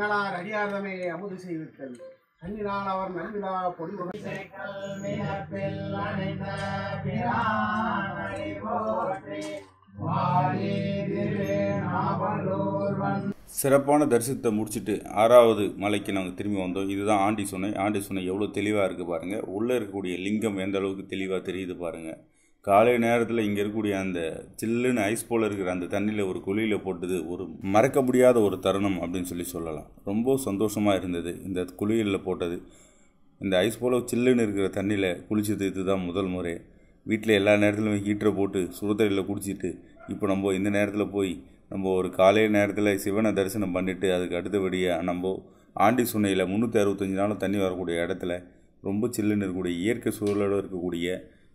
அண்ணனார் அடியார்தமே அமுது செய்வித்தல் கண்ணினால் அவர் நன்விழா பொடி சிறப்பான தரிசனத்தை முடிச்சுட்டு ஆறாவது மலைக்கு நாங்கள் திரும்பி வந்தோம். இதுதான் ஆண்டி சுனை ஆண்டி சுனை எவ்வளோ தெளிவாக இருக்குது பாருங்கள் உள்ளே இருக்கக்கூடிய லிங்கம் எந்த அளவுக்கு தெளிவாக தெரியுது பாருங்கள் காலை நேரத்தில் இங்கே இருக்கக்கூடிய அந்த சில்லுன்னு ஐஸ் போல் இருக்கிற அந்த தண்ணியில் ஒரு குழியில் போட்டது ஒரு மறக்க முடியாத ஒரு தருணம் அப்படின்னு சொல்லி சொல்லலாம். ரொம்ப சந்தோஷமாக இருந்தது இந்த குழியில் போட்டது. இந்த ஐஸ் போல் சில்லுன்னு இருக்கிற தண்ணியில் குளிச்சது இதுதான் முதல் முறை. வீட்டில் எல்லா நேரத்துலையும் ஹீட்டரை போட்டு சுடுதண்ணியில் குடிச்சிட்டு இப்போ நம்ம இந்த நேரத்தில் போய் நம்ம ஒரு காலை நேரத்தில் சிவனை தரிசனம் பண்ணிவிட்டு அதுக்கு அடுத்தபடியாக நம்ம ஆண்டி சுனையில் முந்நூற்றி அறுபத்தஞ்சு நாளும் தண்ணி வரக்கூடிய இடத்துல ரொம்ப சில்லுன்னு இருக்கக்கூடிய இயற்கை சூழலோடு இருக்கக்கூடிய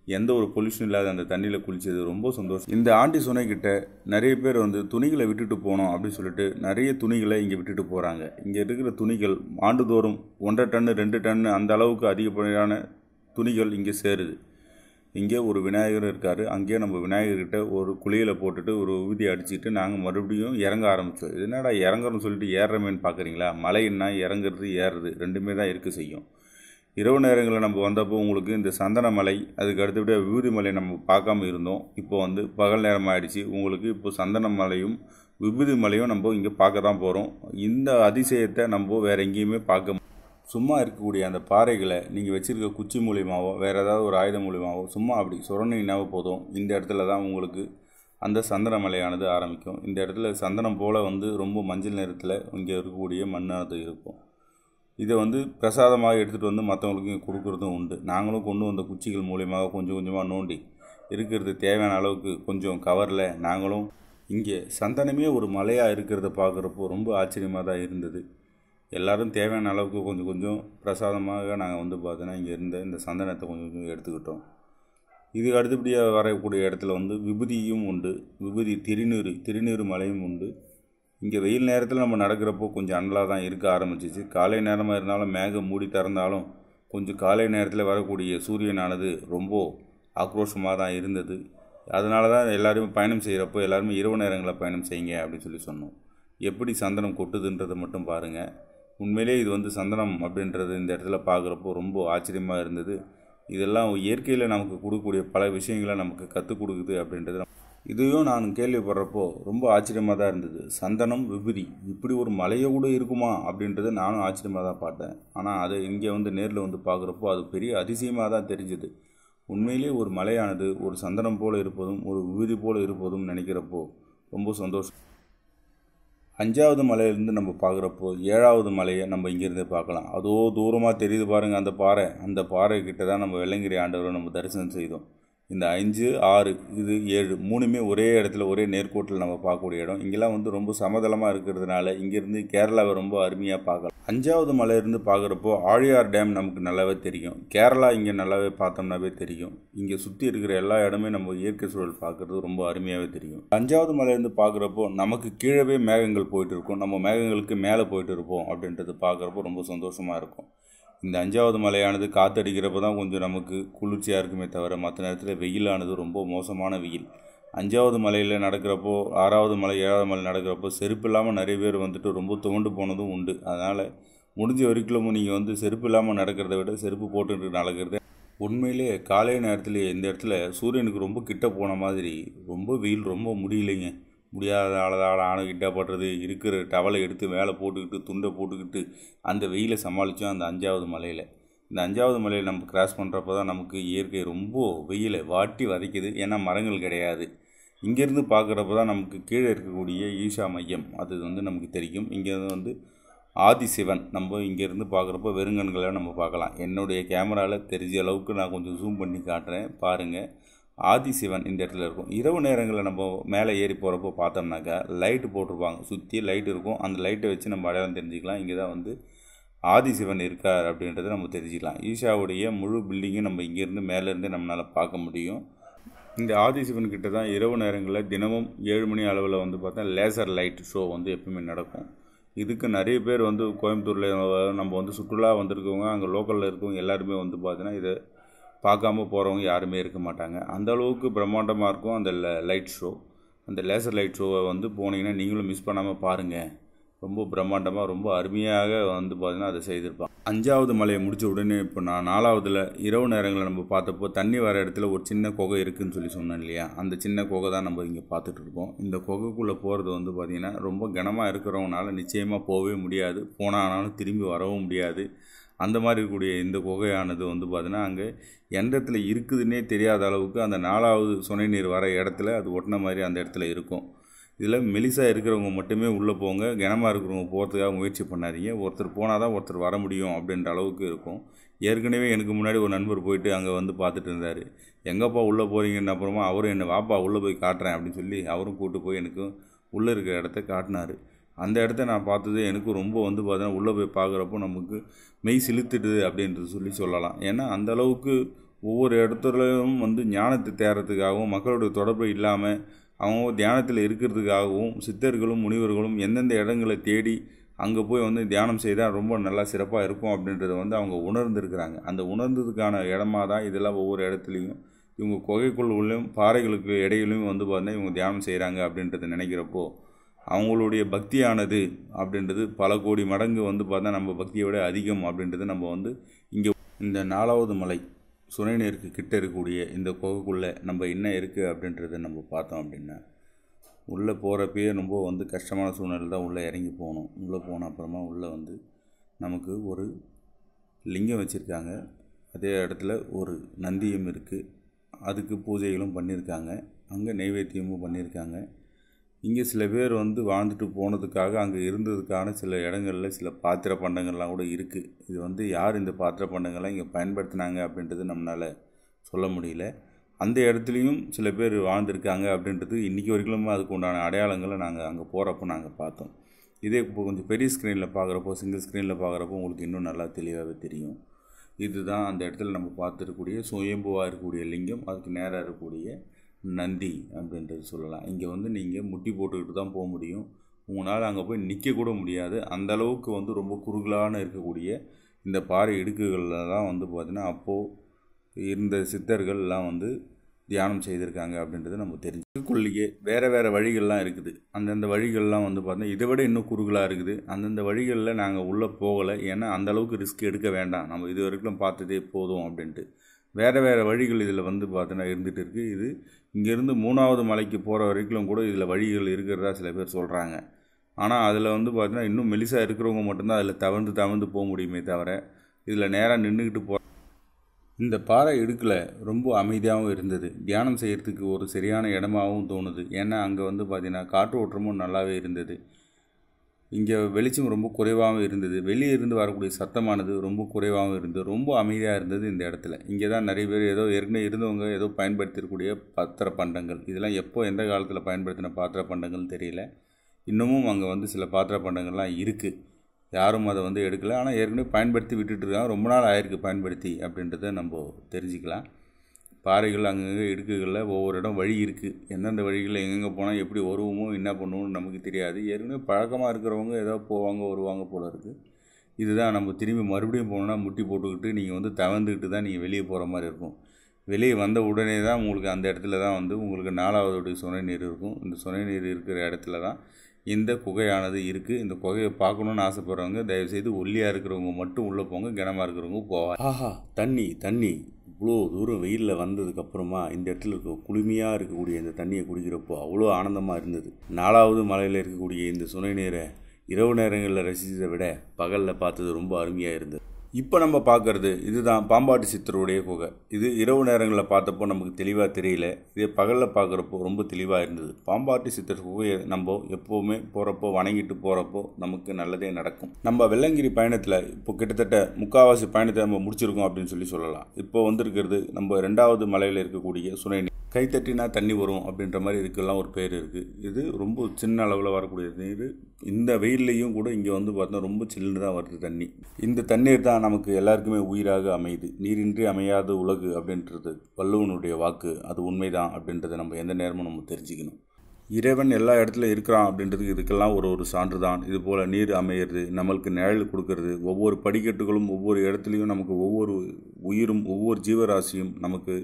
எந்த ஒரு பொல்யூஷன் இல்லாத அந்த தண்ணியில் குளித்தது ரொம்ப சந்தோஷம். இந்த ஆண்டி சுனை நிறைய பேர் வந்து துணிகளை விட்டுட்டு போனோம் அப்படின்னு சொல்லிட்டு நிறைய துணிகளை இங்கே விட்டுட்டு போகிறாங்க இங்கே இருக்கிற துணிகள் ஆண்டுதோறும் ஒன்றரை டன்னு ரெண்டு டன்னு அந்த அளவுக்கு அதிகப்படியான துணிகள் இங்கே சேருது. இங்கே ஒரு விநாயகர் இருக்கார். அங்கேயே நம்ம விநாயகர்கிட்ட ஒரு குழியில் போட்டுட்டு ஒரு ஊதி அடிச்சுட்டு நாங்கள் மறுபடியும் இறங்க ஆரம்பித்தோம் என்னடா இறங்குறோம்னு சொல்லிட்டு ஏறுறமேன்னு பார்க்குறீங்களா மலைன்னா இறங்குறது ஏறுறது ரெண்டுமே தான் இருக்க செய்யும். இரவு நேரங்களில் நம்ம வந்தப்போ உங்களுக்கு இந்த சந்தன மலை அதுக்கு அடுத்தபடியாக விபூதி மலை நம்ம பார்க்காம இருந்தோம். இப்போ வந்து பகல் நேரம் ஆயிடுச்சு. உங்களுக்கு இப்போ சந்தன மலையும் விபூதி மலையும் நம்ம இங்கே பார்க்க தான் போகிறோம் இந்த அதிசயத்தை நம்ம வேறு எங்கேயுமே பார்க்க சும்மா இருக்கக்கூடிய அந்த பாறைகளை நீங்கள் வச்சுருக்க குச்சி மூலியமாகவோ வேறு ஏதாவது ஒரு ஆயுதம் மூலியமாகவோ சும்மா அப்படி சுரண்டிங்கனாவே போதும். இந்த இடத்துல தான் உங்களுக்கு அந்த சந்தன மலையானது ஆரம்பிக்கும். இந்த இடத்துல சந்தனம் போல் வந்து ரொம்ப மஞ்சள் நிறத்தில் இங்கே இருக்கக்கூடிய மண்ணானது இருக்கும். இதை வந்து பிரசாதமாக எடுத்துகிட்டு வந்து மற்றவங்களுக்கு கொடுக்குறதும் உண்டு. நாங்களும் கொண்டு வந்த குச்சிகள் மூலியமாக கொஞ்சம் கொஞ்சமாக நோண்டி இருக்கிறது தேவையான அளவுக்கு கொஞ்சம் கவரில் நாங்களும் இங்கே சந்தனமே ஒரு மலையாக இருக்கிறத பார்க்குறப்போ ரொம்ப ஆச்சரியமாக தான் இருந்தது. எல்லோரும் தேவையான அளவுக்கு கொஞ்சம் கொஞ்சம் பிரசாதமாக நாங்கள் வந்து பார்த்தோன்னா இங்கே இருந்த இந்த சந்தனத்தை கொஞ்சம் கொஞ்சம் எடுத்துக்கிட்டோம். இதுக்கு அடுத்தபடியாக வரக்கூடிய இடத்துல வந்து விபூதியும் உண்டு. விபூதி திருநீறு திருநீறு மலையும் உண்டு. இங்கே வெயில் நேரத்தில் நம்ம நடக்கிறப்போ கொஞ்சம் அனலாக தான் இருக்க ஆரம்பிச்சிச்சு. காலை நேரமாக இருந்தாலும் மேகம் மூடி திறந்தாலும் கொஞ்சம் காலை நேரத்தில் வரக்கூடிய சூரியனானது ரொம்ப ஆக்ரோஷமாக தான் இருந்தது. அதனால தான் எல்லாருமே பயணம் செய்கிறப்போ எல்லாருமே இரவு நேரங்களில் பயணம் செய்யுங்க அப்படின்னு சொல்லி சொன்னோம். எப்படி சந்தனம் கொட்டுதுன்றதை மட்டும் பாருங்கள் உண்மையிலே இது வந்து சந்தனம் அப்படின்றது இந்த இடத்துல பார்க்குறப்போ ரொம்ப ஆச்சரியமாக இருந்தது. இதெல்லாம் இயற்கையில் நமக்கு கொடுக்கக்கூடிய பல விஷயங்களை நமக்கு கற்றுக் கொடுக்குது அப்படின்றது இதையும் நான் கேள்விப்படுறப்போ ரொம்ப ஆச்சரியமாக தான் இருந்தது. சந்தனம் விபூதி இப்படி ஒரு மலையை கூட இருக்குமா? அப்படின்றத நானும் ஆச்சரியமாக தான் பார்த்தேன். ஆனால் அதை இங்கே வந்து நேரில் வந்து பார்க்குறப்போ அது பெரிய அதிசயமாக தான் தெரிஞ்சுது. உண்மையிலே ஒரு மலையானது ஒரு சந்தனம் போல் இருப்பதும் ஒரு விபூதி போல் இருப்பதும் நினைக்கிறப்போ ரொம்ப சந்தோஷம். அஞ்சாவது மலையிலேருந்து நம்ம பார்க்குறப்போ ஏழாவது மலையை நம்ம இங்கேருந்து பார்க்கலாம். அதோ தூரமாக தெரியுது பாருங்கள் அந்த பாறை. அந்த பாறை கிட்ட தான் நம்ம வெள்ளங்கிரி ஆண்டவரை நம்ம தரிசனம் செய்தோம். இந்த அஞ்சு ஆறு இது ஏழு மூணுமே ஒரே இடத்துல ஒரே நேர்கோட்டில் நம்ம பார்க்கக்கூடிய இடம். இங்கெல்லாம் வந்து ரொம்ப சமதளமாக இருக்கிறதுனால இங்கேருந்து கேரளாவை ரொம்ப அருமையாக பார்க்கலாம். அஞ்சாவது மலையிலேருந்து பார்க்குறப்போ ஆழியார் டேம் நமக்கு நல்லாவே தெரியும். கேரளா இங்கே நல்லாவே பார்த்தோம்னாவே தெரியும். இங்கே சுற்றி இருக்கிற எல்லா இடமே நம்ம இயற்கை சூழல் பார்க்குறது ரொம்ப அருமையாகவே தெரியும். அஞ்சாவது மலையிலேருந்து பார்க்குறப்போ நமக்கு கீழவே மேகங்கள் போயிட்டு இருக்கும். நம்ம மேகங்களுக்கு மேலே போயிட்டு இருப்போம் அப்படின்றது பார்க்குறப்போ ரொம்ப சந்தோஷமாக இருக்கும். இந்த அஞ்சாவது மலையானது காற்றடிக்கிறப்ப தான் கொஞ்சம் நமக்கு குளிர்ச்சியாக இருக்குமே தவிர மற்ற நேரத்தில் வெயிலானது ரொம்ப மோசமான வெயில். அஞ்சாவது மலையில் நடக்கிறப்போ ஆறாவது மலை ஏழாவது மலை நடக்கிறப்போ செருப்பு இல்லாமல் நிறைய பேர் வந்துட்டு ரொம்ப துவண்டு போனதும் உண்டு. அதனால் முடிஞ்ச வரைக்கும் நீங்கள் வந்து செருப்பு இல்லாமல் நடக்கிறத விட செருப்பு போட்டுட்டு நடக்கிறது உண்மையிலே காலை நேரத்தில் இந்த இடத்துல சூரியனுக்கு ரொம்ப கிட்ட போன மாதிரி ரொம்ப வெயில் ரொம்ப முடியலைங்க. முடியாத ஆளதால் ஆணைக்கிட்ட படுறது இருக்கிற டவலை எடுத்து மேலே போட்டுக்கிட்டு துண்டை போட்டுக்கிட்டு அந்த வெயிலை சமாளித்தோம் அந்த அஞ்சாவது மலையில். இந்த அஞ்சாவது மலையில் நம்ம கிராஸ் பண்ணுறப்ப தான் நமக்கு இயற்கை ரொம்ப வெயிலை வாட்டி வதைக்குது. ஏன்னா மரங்கள் கிடையாது. இங்கேருந்து பார்க்குறப்ப தான் நமக்கு கீழே இருக்கக்கூடிய ஈஷா மையம். அது வந்து நமக்கு தெரியும். இங்கேருந்து வந்து ஆதிசிவன். நம்ம இங்கேருந்து பார்க்குறப்ப வெறுங்கண்களை நம்ம பார்க்கலாம். என்னுடைய கேமராவில் தெரிஞ்ச அளவுக்கு நான் கொஞ்சம் ஜூம் பண்ணி காட்டுறேன். பாருங்கள் ஆதிசிவன் இந்த இடத்துல இருக்கும். இரவு நேரங்களில் நம்ம மேலே ஏறி போகிறப்போ பார்த்தோம்னாக்கா லைட்டு போட்டிருப்பாங்க. சுற்றி லைட் இருக்கும். அந்த லைட்டை வச்சு நம்ம அடையாளம் தெரிஞ்சுக்கலாம். இங்கே தான் வந்து ஆதிசிவன் இருக்கார் அப்படின்றத நம்ம தெரிஞ்சுக்கலாம். ஈஷாவுடைய முழு பில்டிங்கும் நம்ம இங்கேருந்து மேலேருந்து நம்மளால் பார்க்க முடியும். இந்த ஆதிசிவன் கிட்ட தான் இரவு நேரங்களில் தினமும் ஏழு மணி அளவில் வந்து பார்த்தா லேசர் லைட் ஷோ வந்து எப்பவுமே நடக்கும். இதுக்கு நிறைய பேர் வந்து கோயம்புத்தூரில் நம்ம வந்து சுற்றுலா வந்திருக்கவங்க அங்கே லோக்கலில் இருக்கவங்க எல்லாருமே வந்து பார்த்தீங்கன்னா இதை பார்க்காம போகிறவங்க யாருமே இருக்க மாட்டாங்க. அந்த அளவுக்கு பிரம்மாண்டமாக இருக்கும் அந்த லைட் ஷோ. அந்த லேசர் லைட் ஷோவை வந்து போனீங்கன்னா நீங்களும் மிஸ் பண்ணாமல் பாருங்கள் ரொம்ப பிரம்மாண்டமாக ரொம்ப அருமையாக வந்து பார்த்தீங்கன்னா அதை செய்திருப்பாங்க. அஞ்சாவது மலையை முடித்த உடனே இப்போ நான் நாலாவதில் இரவு நேரங்களில் நம்ம பார்த்தப்போ தண்ணி வர இடத்துல ஒரு சின்ன குகை இருக்குதுன்னு சொல்லி சொன்னேன் இல்லையா? அந்த சின்ன குகை தான் நம்ம இங்கே பார்த்துட்டு இருக்கோம். இந்த குகைக்குள்ளே போகிறது வந்து பார்த்திங்கன்னா ரொம்ப கனமாக இருக்கிறவங்கனால நிச்சயமாக போகவே முடியாது. போனாலும் திரும்பி வரவும் முடியாது. அந்த மாதிரி இருக்கக்கூடிய இந்த குகையானது வந்து பார்த்தீங்கன்னா அங்கே எந்த இடத்துல இருக்குதுன்னே தெரியாத அளவுக்கு அந்த நாலாவது சுனை நீர் வர இடத்துல அது ஒட்டின மாதிரி அந்த இடத்துல இருக்கும். இதில் மெலிசாக இருக்கிறவங்க மட்டுமே உள்ளே போங்க கனமாக இருக்கிறவங்க போகிறதுக்காக முயற்சி பண்ணாதீங்க. ஒருத்தர் போனால் தான் ஒருத்தர் வர முடியும் அப்படின்ற அளவுக்கு இருக்கும். ஏற்கனவே எனக்கு முன்னாடி ஒரு நண்பர் போயிட்டு அங்கே வந்து பார்த்துட்டு இருந்தார். எங்கப்பா உள்ளே போகிறீங்கன்னு அப்புறமா அவரும் என்னை வாப்பா உள்ளே போய் காட்டுறேன் அப்படின்னு சொல்லி அவரும் கூப்பிட்டு போய் எனக்கு உள்ளே இருக்கிற இடத்த காட்டினார். அந்த இடத்த நான் பார்த்தது எனக்கு ரொம்ப வந்து பார்த்தீங்கன்னா உள்ளே போய் பார்க்குறப்போ நமக்கு மெய் சிலுத்துடுது அப்படின்றது சொல்லி சொல்லலாம். ஏன்னா அந்த அளவுக்கு ஒவ்வொரு இடத்துலையும் வந்து ஞானத்தை தேடுறதுக்காகவும் மக்களுடைய தொடர்பு இல்லாமல் அவங்க தியானத்தில் இருக்கிறதுக்காகவும் சித்தர்களும் முனிவர்களும் எந்தெந்த இடங்களை தேடி அங்கே போய் வந்து தியானம் செய்தால் ரொம்ப நல்லா சிறப்பாக இருக்கும் அப்படின்றத வந்து அவங்க உணர்ந்துருக்கிறாங்க. அந்த உணர்ந்ததுக்கான இடமா தான் இதெல்லாம் ஒவ்வொரு இடத்துலையும் இவங்க குகைக்குள்ளும் பாறைகளுக்கு இடையிலையும் வந்து பார்த்தீங்கன்னா இவங்க தியானம் செய்கிறாங்க அப்படின்றத நினைக்கிறப்போ அவங்களுடைய பக்தியானது அப்படின்றது பல கோடி மடங்கு வந்து பார்த்தா நம்ம பக்தியை விட அதிகம் அப்படின்றது நம்ம வந்து இங்கே இந்த நாலாவது மலை சுனைநீருக்கு கிட்ட இருக்கக்கூடிய இந்த குகைக்குள்ளே நம்ம என்ன இருக்குது அப்படின்றத நம்ம பார்த்தோம் அப்படின்னா உள்ளே போகிறப்பயே ரொம்ப வந்து கஷ்டமான சூழ்நிலை தான் உள்ளே இறங்கி போகணும். உள்ளே போன அப்புறமா உள்ளே வந்து நமக்கு ஒரு லிங்கம் வச்சுருக்காங்க. அதே இடத்துல ஒரு நந்தியும் இருக்குது அதுக்கு பூஜைகளும் பண்ணியிருக்காங்க அங்கே நைவேத்தியமும் பண்ணியிருக்காங்க இங்கே சில பேர் வந்து வாழ்ந்துட்டு போனதுக்காக அங்கே இருந்ததுக்கான சில இடங்களில் சில பாத்திர பண்டங்கள்லாம் கூட இருக்குது இது வந்து யார் இந்த பாத்திர பண்டங்கள்லாம் இங்கே பயன்படுத்தினாங்க அப்படின்றது நம்மளால் சொல்ல முடியல. அந்த இடத்துலையும் சில பேர் வாழ்ந்திருக்காங்க அப்படின்றது இன்றைக்கி வரைக்கும் அதுக்கு உண்டான அடையாளங்களை நாங்கள் அங்கே போகிறப்போ நாங்கள் பார்த்தோம். இதே இப்போ கொஞ்சம் பெரிய ஸ்க்ரீனில் பார்க்குறப்போ சிங்கிள் ஸ்க்ரீனில் பார்க்குறப்போ உங்களுக்கு இன்னும் நல்லா தெளிவாகவே தெரியும். இதுதான் அந்த இடத்துல நம்ம பார்த்துருக்கக்கூடிய சுயம்புவாக இருக்கக்கூடிய லிங்கம் அதுக்கு நேராக இருக்கக்கூடிய நந்தி அப்படின்றது சொல்லலாம். இங்கே வந்து நீங்கள் முட்டி போட்டுக்கிட்டு தான் போக முடியும். உங்களால் அங்கே போய் நிற்கக்கூட முடியாது. அந்தளவுக்கு வந்து ரொம்ப குறுகலான இருக்கக்கூடிய இந்த பாறை இடுக்குகளில் தான் வந்து பார்த்திங்கன்னா அப்போது இருந்த சித்தர்கள்லாம் வந்து தியானம் செய்திருக்காங்க அப்படின்றது நம்ம தெரிஞ்சுக்குள்ளேயே வேறு வேறு வழிகள்லாம் இருக்குது. அந்தந்த வழிகள்லாம் வந்து பார்த்தீங்கன்னா இதை விட இன்னும் குறுகலாக இருக்குது. அந்தந்த வழிகளில் நாங்கள் உள்ளே போகலை. ஏன்னா அந்த அளவுக்கு ரிஸ்க் எடுக்க வேண்டாம். நம்ம இது வரைக்கும் பார்த்ததே போதும் அப்படின்ட்டு. வேறு வேறு வழிகள் இதில் வந்து பார்த்தோன்னா இருந்துகிட்டு இருக்குது இது இங்கேருந்து மூணாவது மலைக்கு போகிற வரைக்கும் கூட இதில் வழிகள் இருக்கிறதா சில பேர் சொல்கிறாங்க ஆனால் அதில் வந்து பார்த்தீங்கன்னா இன்னும் மெலிசாக இருக்கிறவங்க மட்டும்தான் அதில் தவழ்ந்து தவழ்ந்து போக முடியுமே தவிர இதில் நேராக நின்றுக்கிட்டு போ இந்த பாறை இடுக்கில் ரொம்ப அமைதியாகவும் இருந்தது. தியானம் செய்கிறதுக்கு ஒரு சரியான இடமாகவும் தோணுது. ஏன்னா அங்கே வந்து பார்த்திங்கன்னா காற்று ஓட்டமும் நல்லாவே இருந்தது. இங்கே வெளிச்சம் ரொம்ப குறைவாகவும் இருந்தது. வெளியே இருந்து வரக்கூடிய சத்தமானது ரொம்ப குறைவாகவும் இருந்தது. ரொம்ப அமைதியாக இருந்தது இந்த இடத்துல. இங்கே தான் நிறைய பேர் ஏதோ ஏற்கனவே இருந்தவங்க ஏதோ பயன்படுத்தக்கூடிய பாத்திர பண்டங்கள். இதெல்லாம் எப்போ எந்த காலத்தில் பயன்படுத்தின பாத்திர பண்டங்கள்னு தெரியல. இன்னமும் அங்கே வந்து சில பாத்திர பண்டங்கள்லாம் இருக்குது யாரும் அதை வந்து எடுக்கலை. ஆனால் ஏற்கனவே பயன்படுத்தி விட்டுட்டு இருக்காங்க. ரொம்ப நாள் ஆயிருக்கு பயன்படுத்தி அப்படின்றத நம்ம தெரிஞ்சுக்கலாம். பாறைகள் அங்கங்கே இடுக்குகளில் ஒவ்வொரு இடம் வழி இருக்குது எந்தெந்த வழிகளில் எங்கெங்கே போனால் எப்படி வருவோமோ என்ன பண்ணுவோம்னு நமக்கு தெரியாது. ஏற்கனவே பழக்கமாக இருக்கிறவங்க ஏதோ போவாங்க வருவாங்க போல இருக்குது இதுதான் நம்ம திரும்பி மறுபடியும் போனோம்னா முட்டி போட்டுக்கிட்டு நீங்கள் வந்து தவந்துக்கிட்டு தான் நீங்கள் வெளியே போகிற மாதிரி இருக்கும். வெளியே வந்த உடனே தான் உங்களுக்கு அந்த இடத்துல தான் வந்து உங்களுக்கு நாலாவதோடைய சுனை நீர் இருக்கும். இந்த சுனை நீர் இருக்கிற இடத்துல தான் இந்த குகையானது இருக்குது இந்த குகையை பார்க்கணுன்னு ஆசைப்பட்றவங்க தயவுசெய்து ஒல்லியாக இருக்கிறவங்க மட்டும் உள்ளே போங்க கனமாக இருக்கிறவங்க போவா ஆஹா தண்ணி தண்ணி. இவ்வளோ தூரம் வெயிலில் வந்ததுக்கப்புறமா இந்த இடத்துல இருக்க குளுமையாக இருக்கக்கூடிய இந்த தண்ணியை குடிக்கிறப்போ அவ்வளோ ஆனந்தமாக இருந்தது. நாலாவது மலையில் இருக்கக்கூடிய இந்த சுனை நேர இரவு நேரங்களில் ரசித்ததை விட பகலில் பார்த்தது ரொம்ப அருமையாக இருந்தது. இப்போ நம்ம பார்க்குறது இதுதான் பாம்பாட்டி சித்தருடைய குகை. இது இரவு நேரங்களில் பார்த்தப்போ நமக்கு தெளிவாக தெரியல. இதே பகலில் பார்க்குறப்போ ரொம்ப தெளிவாக இருந்தது. பாம்பாட்டி சித்தர் குகையை நம்ம எப்போவுமே போகிறப்போ வணங்கிட்டு போகிறப்போ நமக்கு நல்லதே நடக்கும். நம்ம வெள்ளங்கிரி பயணத்தில் இப்போ கிட்டத்தட்ட முக்கால்வாசி பயணத்தை நம்ம முடிச்சிருக்கோம் அப்படின்னு சொல்லி சொல்லலாம். இப்போ வந்திருக்கிறது நம்ம ரெண்டாவது மலையில் இருக்கக்கூடிய சுனை நீர் கைத்தட்டினா தண்ணி வரும் அப்படின்ற மாதிரி இதுக்கெல்லாம் ஒரு பேர் இருக்குது இது ரொம்ப சின்ன அளவில் வரக்கூடிய நீர் இந்த வெயில்லையும் கூட இங்கே வந்து பார்த்தா ரொம்ப சில்லுன்னு தான் வருது தண்ணி. இந்த தண்ணீர் தான் நமக்கு எல்லாருக்குமே உயிராக அமையுது. நீரின்றி அமையாத உலகு அப்படின்றது வள்ளுவனுடைய வாக்கு. அது உண்மைதான் அப்படின்றத நம்ம எந்த நேரமும் நம்ம தெரிஞ்சுக்கணும். இறைவன் எல்லா இடத்துலையும் இருக்கிறான் அப்படின்றதுக்கு இதுக்கெல்லாம் ஒரு ஒரு சான்று தான் இது போல் நீர் அமையிறது நம்மளுக்கு நிழல் கொடுக்கறது ஒவ்வொரு படிக்கட்டுகளும் ஒவ்வொரு இடத்துலையும் நமக்கு ஒவ்வொரு உயிரும் ஒவ்வொரு ஜீவராசியும் நமக்கு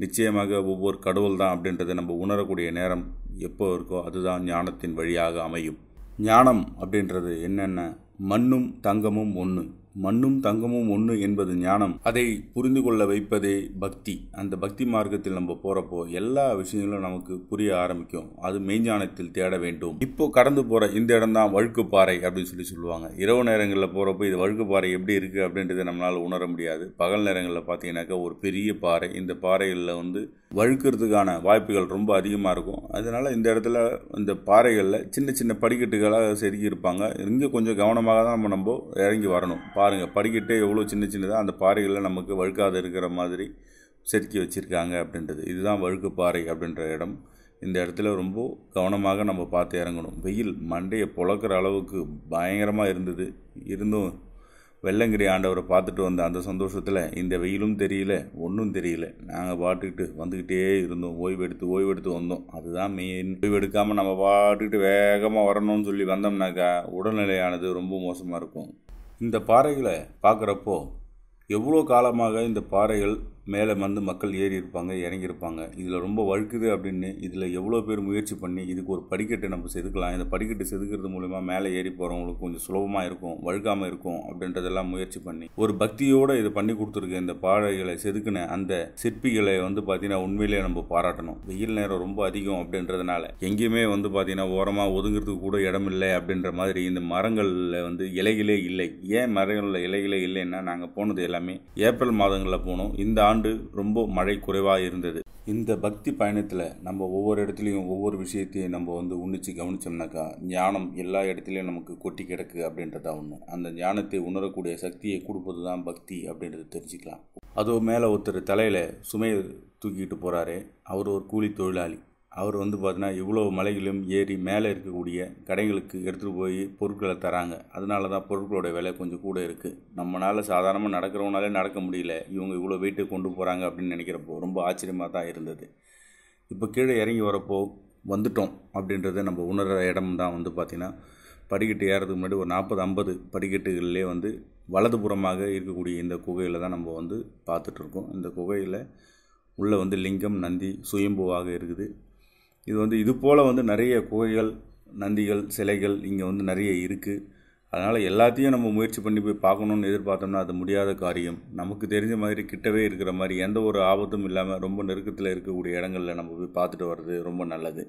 நிச்சயமாக ஒவ்வொரு கடவுள் தான் அப்படின்றத நம்ம உணரக்கூடிய நேரம் எப்போ இருக்கோ அதுதான் ஞானத்தின் வழியாக அமையும். ஞானம் அப்படின்றது என்னென்ன? மண்ணும் தங்கமும் ஒன்று மண்ணும் தங்கமும் ஒன்று என்பது ஞானம். அதை புரிந்து கொள்ள வைப்பதே பக்தி. அந்த பக்தி மார்க்கத்தில் நம்ம போகிறப்போ எல்லா விஷயங்களும் நமக்கு புரிய ஆரம்பிக்கும். அது மெய்ஞானத்தில் தேட வேண்டும். இப்போ கடந்து போகிற இந்த இடம் தான் வழுக்குப்பாறை அப்படின்னு சொல்லி சொல்லுவாங்க. இரவு நேரங்களில் போகிறப்போ இது வழுக்குப்பாறை எப்படி இருக்குது அப்படின்றத நம்மளால் உணர முடியாது. பகல் நேரங்களில் பார்த்தீங்கன்னாக்கா ஒரு பெரிய பாறை. இந்த பாறைகளில் வந்து வழுக்கிறதுக்கான வாய்ப்புகள் ரொம்ப அதிகமாக இருக்கும். அதனால் இந்த இடத்துல இந்த பாறைகளில் சின்ன சின்ன படிக்கட்டுகளாக செருகி இருப்பாங்க இங்கே கொஞ்சம் கவனமாக தான் நம்ம நம்ம இறங்கி வரணும். பா பாருங்கள் படிக்கட்டே எவ்வளோ சின்ன சின்னதாக அந்த பாறைகளில் நமக்கு வழுக்காத இருக்கிற மாதிரி செதுக்கி வச்சுருக்காங்க அப்படின்றது. இதுதான் வழுக்கு பாறை அப்படின்ற இடம். இந்த இடத்துல ரொம்ப கவனமாக நம்ம பார்த்து இறங்கணும். வெயில் மண்டையை புழக்கிற அளவுக்கு பயங்கரமாக இருந்தது. இருந்தும் வெள்ளங்கிரி ஆண்டவரை பார்த்துட்டு வந்த அந்த சந்தோஷத்தில் இந்த வெயிலும் தெரியல ஒன்றும் தெரியல. நாங்கள் பாட்டுக்கிட்டு வந்துக்கிட்டே இருந்தோம். ஓய்வெடுத்து ஓய்வெடுத்து வந்தோம். அதுதான் மெயின் ஓய்வெடுக்காமல் நம்ம பாட்டுக்கிட்டு வேகமாக வரணும்னு சொல்லி வந்தோம்னாக்கா உடல்நிலையானது ரொம்ப மோசமாக இருக்கும். இந்த பாறைகளை பார்க்குறப்போ எவ்வளோ காலமாக இந்த பாறைகள் மேலே வந்து மக்கள் ஏறி இருப்பாங்க இறங்கியிருப்பாங்க இதில் ரொம்ப வழுக்குது அப்படின்னு இதில் எவ்வளோ பேர் முயற்சி பண்ணி இதுக்கு ஒரு படிக்கட்டை நம்ம செதுக்கலாம். இந்த படிக்கட்டு செதுக்கிறது மூலிமா மேலே ஏறி போகிறவங்களுக்கு கொஞ்சம் சுலபமாக இருக்கும் வழுக்காமல் இருக்கும் அப்படின்றதெல்லாம் முயற்சி பண்ணி. ஒரு பக்தியோடு இதை பண்ணி கொடுத்துருக்க இந்த பாறைகளை செதுக்கின அந்த சிற்பிகளை வந்து பார்த்திங்கன்னா உண்மையிலேயே நம்ம பாராட்டணும். வெயில் நேரம் ரொம்ப அதிகம் அப்படின்றதுனால எங்கேயுமே வந்து பார்த்திங்கன்னா ஓரமாக ஒதுங்கிறதுக்கு கூட இடம் இல்லை அப்படின்ற மாதிரி இந்த மரங்களில் வந்து இலைகளே இல்லை. ஏன் மரங்களில் இலைகளே இல்லைன்னா நாங்கள் போனது எல்லாமே ஏப்ரல் மாதங்களில் போனோம். இந்த ஆண்டு ரொம்ப மழை குறைவாக இருந்தது. இந்த பக்தி பயணத்தில் நம்ம ஒவ்வொரு இடத்துலையும் ஒவ்வொரு விஷயத்தையும் நம்ம வந்து உன்னிச்சு கவனிச்சோம்னாக்கா ஞானம் எல்லா இடத்துலையும் நமக்கு கொட்டி கிடக்கு அப்படின்றதா ஒன்று அந்த ஞானத்தை உணரக்கூடிய சக்தியை கொடுப்பது தான் பக்தி அப்படின்றத தெரிஞ்சுக்கலாம். அதோ மேலே ஒருத்தர் தலையில் சுமையை தூக்கிட்டு போகிறாரு அவர் ஒரு கூலி தொழிலாளி. அவர் வந்து பார்த்தீங்கன்னா இவ்வளோ மலைகளும் ஏறி மேலே இருக்கக்கூடிய கடைகளுக்கு எடுத்துகிட்டு போய் பொருட்களை தராங்க. அதனால தான் பொருட்களோட விலை கொஞ்சம் கூட இருக்குது நம்மளால் சாதாரணமாக நடக்கிறவனாலே நடக்க முடியல. இவங்க இவ்வளோ வெயிட்டு கொண்டு போகிறாங்க அப்படின்னு நினைக்கிறப்போ ரொம்ப ஆச்சரியமாக தான் இருந்தது. இப்போ கீழே இறங்கி வரப்போ வந்துட்டோம் அப்படின்றத நம்ம உணர்கிற இடம் தான் வந்து பார்த்திங்கன்னா படிக்கட்டு ஏறதுக்கு முன்னாடி ஒரு நாற்பது ஐம்பது படிக்கட்டுகள்லேயே வந்து வலதுபுறமாக இருக்கக்கூடிய இந்த குகையில் தான் நம்ம வந்து பார்த்துட்ருக்கோம் இந்த குகையில் உள்ளே வந்து லிங்கம் நந்தி சுயம்புவாக இருக்குது. இது வந்து இது போல் வந்து நிறைய குகைகள் நந்திகள் சிலைகள் இங்கே வந்து நிறைய இருக்குது அதனால் எல்லாத்தையும் நம்ம முயற்சி பண்ணி போய் பார்க்கணுன்னு எதிர்பார்த்தோம்னா அது முடியாத காரியம். நமக்கு தெரிஞ்ச மாதிரி கிட்டவே இருக்கிற மாதிரி எந்த ஒரு ஆபத்தும் இல்லாமல் ரொம்ப நெருக்கத்தில் இருக்கக்கூடிய இடங்களில் நம்ம போய் பார்த்துட்டு வர்றது ரொம்ப நல்லது.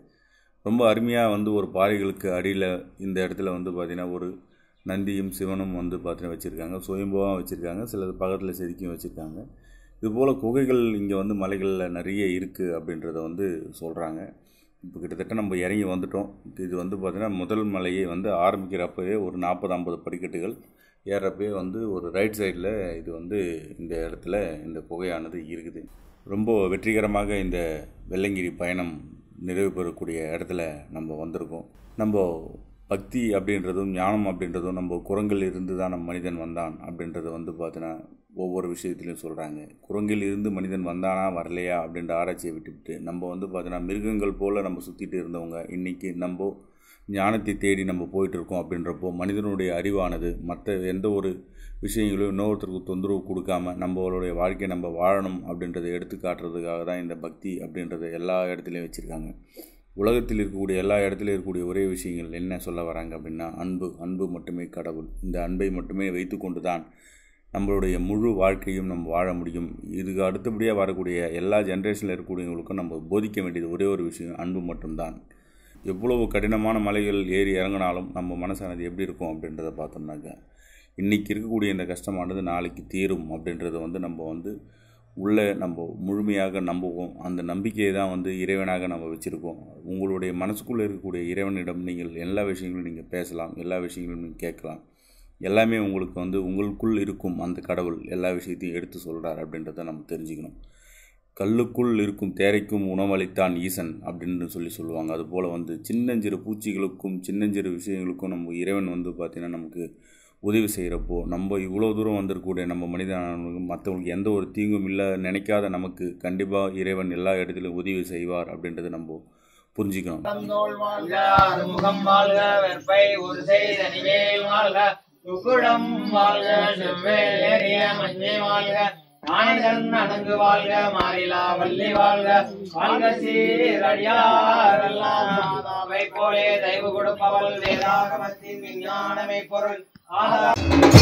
ரொம்ப அருமையாக வந்து ஒரு பாறைகளுக்கு அடியில் இந்த இடத்துல வந்து பார்த்திங்கன்னா ஒரு நந்தியும் சிவனும் வந்து பார்த்தீங்கன்னா வச்சுருக்காங்க. சுயம்புவாக வச்சுருக்காங்க. சில பக்கத்தில் செதுக்கியும் வச்சுருக்காங்க. இதுபோல் குகைகள் இங்கே வந்து மலைகளில் நிறைய இருக்குது அப்படின்றத வந்து சொல்கிறாங்க இப்போ கிட்டத்தட்ட நம்ம இறங்கி வந்துட்டோம். இது வந்து பார்த்திங்கன்னா முதல் மலையை வந்து ஆரம்பிக்கிறப்பவே ஒரு நாற்பது ஐம்பது படிக்கட்டுகள். ஏறப்பவே வந்து ஒரு ரைட் சைடில் இது வந்து இந்த இடத்துல இந்த புகையானது இருக்குது. ரொம்ப வெற்றிகரமாக இந்த வெள்ளங்கிரி பயணம் நிறைவு பெறக்கூடிய இடத்துல நம்ம வந்திருக்கோம். நம்ம பக்தி அப்படின்றதும் ஞானம் அப்படின்றதும் நம்ம குரங்கில் இருந்து தான் நம்ம மனிதன் வந்தான் அப்படின்றத வந்து பார்த்தீங்கன்னா ஒவ்வொரு விஷயத்துலையும் சொல்கிறாங்க குரங்கில் இருந்து மனிதன் வந்தானா வரலையா அப்படின்ற ஆராய்ச்சியை விட்டுவிட்டு நம்ம வந்து பார்த்தீங்கன்னா மிருகங்கள் போல் நம்ம சுற்றிட்டு இருந்தவங்க இன்றைக்கி நம்ம ஞானத்தை தேடி நம்ம போயிட்டுருக்கோம் அப்படின்றப்போ மனிதனுடைய அறிவானது மற்ற எந்த ஒரு விஷயங்களையும் இன்னொருத்தருக்கு தொந்தரவு கொடுக்காம நம்மளுடைய வாழ்க்கையை நம்ம வாழணும் அப்படின்றத எடுத்து காட்டுறதுக்காக தான் இந்த பக்தி அப்படின்றத எல்லா இடத்துலையும் வச்சுருக்காங்க. உலகத்தில் இருக்கக்கூடிய எல்லா இடத்துலையும் இருக்கக்கூடிய ஒரே விஷயங்கள் என்ன சொல்ல வராங்க அப்படின்னா அன்பு அன்பு மட்டுமே கடவுள். இந்த அன்பை மட்டுமே வைத்துக்கொண்டு தான் நம்மளுடைய முழு வாழ்க்கையும் நம்ம வாழ முடியும். இதுக்கு அடுத்தபடியாக வரக்கூடிய எல்லா ஜென்ரேஷனில் இருக்கக்கூடியவங்களுக்கும் நம்ம போதிக்க வேண்டியது ஒரே ஒரு விஷயம் அன்பு மட்டும்தான். எவ்வளவு கடினமான மலைகள் ஏறி இறங்கினாலும் நம்ம மனசானது எப்படி இருக்கும் அப்படின்றத பார்த்தோம்னாக்க இன்றைக்கி இருக்கக்கூடிய இந்த கஷ்டமானது நாளைக்கு தீரும் அப்படின்றத வந்து நம்ம வந்து உள்ளே நம்ம முழுமையாக நம்புவோம். அந்த நம்பிக்கையை தான் வந்து இறைவனாக நம்ம வச்சுருக்கோம். உங்களுடைய மனசுக்குள்ளே இருக்கக்கூடிய இறைவனிடம் நீங்கள் எல்லா விஷயங்களும் நீங்கள் பேசலாம். எல்லா விஷயங்களும் நீங்கள் கேட்கலாம். எல்லாமே உங்களுக்கு வந்து உங்களுக்குள் இருக்கும் அந்த கடவுள் எல்லா விஷயத்தையும் எடுத்து சொல்கிறார் அப்படின்றத நம்ம தெரிஞ்சுக்கணும். கல்லுக்குள் இருக்கும் தேரைக்கும் உணவளித்தான் ஈசன் அப்படின்னு சொல்லி சொல்லுவாங்க. அதுபோல் வந்து சின்னஞ்சிறு பூச்சிகளுக்கும் சின்னஞ்சிறு விஷயங்களுக்கும் நம்ம இறைவன் வந்து பார்த்திங்கன்னா நமக்கு உதவி செய்கிறப்போ நம்ம இவ்வளோ தூரம் வந்திருக்கக்கூடிய நம்ம மனிதனுக்கு மற்றவங்களுக்கு எந்த ஒரு தீங்கும் இல்லை நினைக்காத நமக்கு கண்டிப்பாக இறைவன் எல்லா இடத்துலையும் உதவி செய்வார் அப்படின்றத நம்ம புரிஞ்சுக்கணும். தந்தோள் வாழ்க அணங்கு வாழ்க மாறிலா வள்ளி வாழ்க. வாழ்க சீரடியாரெல்லாம் போலே தயவு கொடுப்பவள் வேதாகமத்தின் விஞ்ஞானமே பொருள். ஆஹா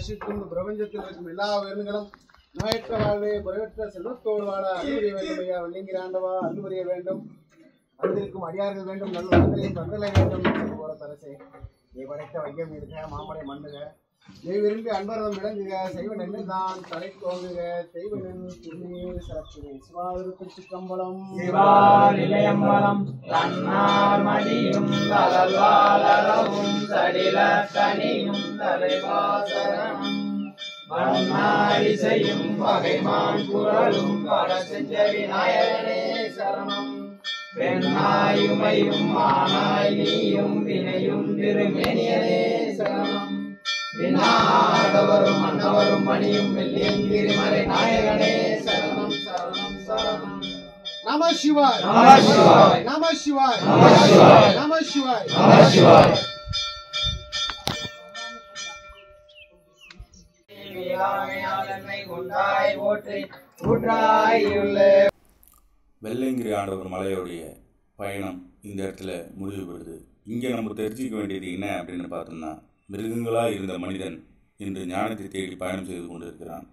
அழிக்கும் ரசிக்கும் பிரபஞ்சத்தில் இருக்கும் எல்லா உயிர்களும் நோயற்ற வாழ்வே குறைவற்ற செல்வத்தோடு வாழ அன்புரிய வேண்டும் ஐயா வெள்ளிங்கிற ஆண்டவா அன்பு வேண்டும். வந்திருக்கும் அடியார்கள் வேண்டும். நல்ல உலகங்களையும் தந்தலை வேண்டும். சுபபரத்தரசை நீ படைத்த வையம் இருக்க மாமலை மண்ணுக. நெய் விரும்பி அன்பரதம் விளங்குக செய்வ தான் தலை தோங்குக செய்வனின் திருநீர் சிறப்புவே சிவாதிருத்தி கம்பளம் சிவாநிலையம்பலம் தன்னார் மடியும் தலல்வாளரவும் சடில கனியும் தலைவாசரணம். வண்ணாடி செய்யும் வகைமான் குரலும் பரசெஞ்ச விநாயகனே சரணம். பெண்ணாயுமையும் மானாய் நீயும் வினையும் திருமேனியனே சரணம். வினாடவரும் மன்னவரும் மணியும் வெள்ளியும் கிரிமலை நாயகனே. சரணம் சரணம் சரணம். நம சிவாய். நம சிவாய். நம சிவாய். நம. நம வெள்ளைங்கிரி ஆண்டவர் மலையோடைய பயணம் இந்த இடத்துல முடிவு பெறுது. இங்கே நம்ம தெரிஞ்சுக்க வேண்டியது என்ன அப்படின்னு பார்த்தோம்னா மிருகங்களாக இருந்த மனிதன் இன்று ஞானத்தை தேடி பயணம் செய்து கொண்டிருக்கிறான்.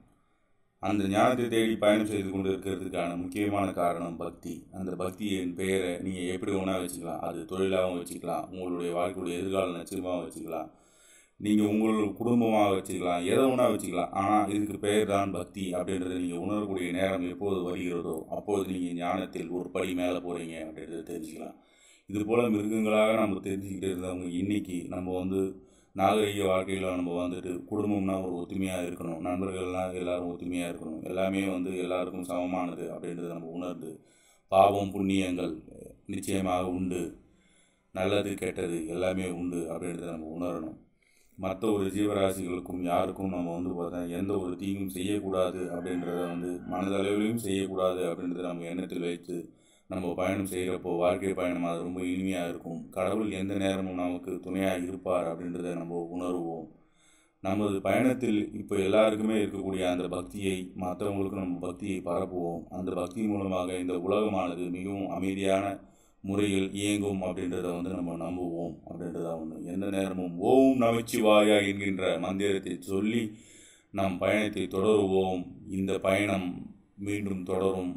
அந்த ஞானத்தை தேடி பயணம் செய்து கொண்டு இருக்கிறதுக்கான முக்கியமான காரணம் பக்தி. அந்த பக்தியின் பெயரை நீங்கள் எப்படி வேணா வச்சுக்கலாம்? அது தொழிலாகவும் வச்சுக்கலாம். உங்களுடைய வாழ்க்கையுடைய எதிர்கால நிச்சயமாகவும் வச்சுக்கலாம். நீங்கள் உங்களோட குடும்பமாக வச்சுக்கலாம். எதை வேணா வச்சுக்கலாம்? ஆனால் இதுக்கு பெயர் தான் பக்தி அப்படின்றத நீங்கள் உணரக்கூடிய நேரம் எப்போது வருகிறதோ அப்போது நீங்கள் ஞானத்தில் ஒரு படி மேலே போகிறீங்க அப்படின்றத தெரிஞ்சுக்கலாம். இது போல் மிருகங்களாக நம்ம தெரிஞ்சுக்கிட்டு இருந்தவங்க இன்னைக்கு நம்ம வந்து நாகரிக வாழ்க்கையில் நம்ம வந்துட்டு குடும்பம்னா ஒரு ஒத்துமையாக இருக்கணும். நண்பர்கள்லாம் எல்லாரும் ஒத்துமையாக இருக்கணும். எல்லாமே வந்து எல்லாருக்கும் சமமானது அப்படின்றத நம்ம உணர்ந்து பாவம் புண்ணியங்கள் நிச்சயமாக உண்டு. நல்லது கெட்டது எல்லாமே உண்டு அப்படின்றத நம்ம உணரணும். மற்ற ஒரு ஜீவராசிகளுக்கும் யாருக்கும் நம்ம வந்து பார்த்தா எந்த ஒரு தீங்கும் செய்யக்கூடாது அப்படின்றத வந்து மனதளவிலையும் செய்யக்கூடாது அப்படின்றத நம்ம எண்ணத்தில் வைத்து நம்ம பயணம் செய்கிறப்போ வாழ்க்கை பயணம் அது ரொம்ப இனிமையாக இருக்கும். கடவுள் எந்த நேரமும் நமக்கு துணையாக இருப்பார் அப்படின்றத நம்ம உணர்வோம். நமது பயணத்தில் இப்போ எல்லாருக்குமே இருக்கக்கூடிய அந்த பக்தியை மற்றவங்களுக்கும் நம்ம பக்தியை பரப்புவோம். அந்த பக்தி மூலமாக இந்த உலகமானது மிகவும் அமைதியான முறையில் இயங்கும் அப்படின்றத வந்து நம்ம நம்புவோம் அப்படின்றத ஒன்று எந்த நேரமும் ஓம் நமச்சிவாயா என்கின்ற மந்திரத்தை சொல்லி நம் பயணத்தை தொடருவோம். இந்த பயணம் மீண்டும் தொடரும்.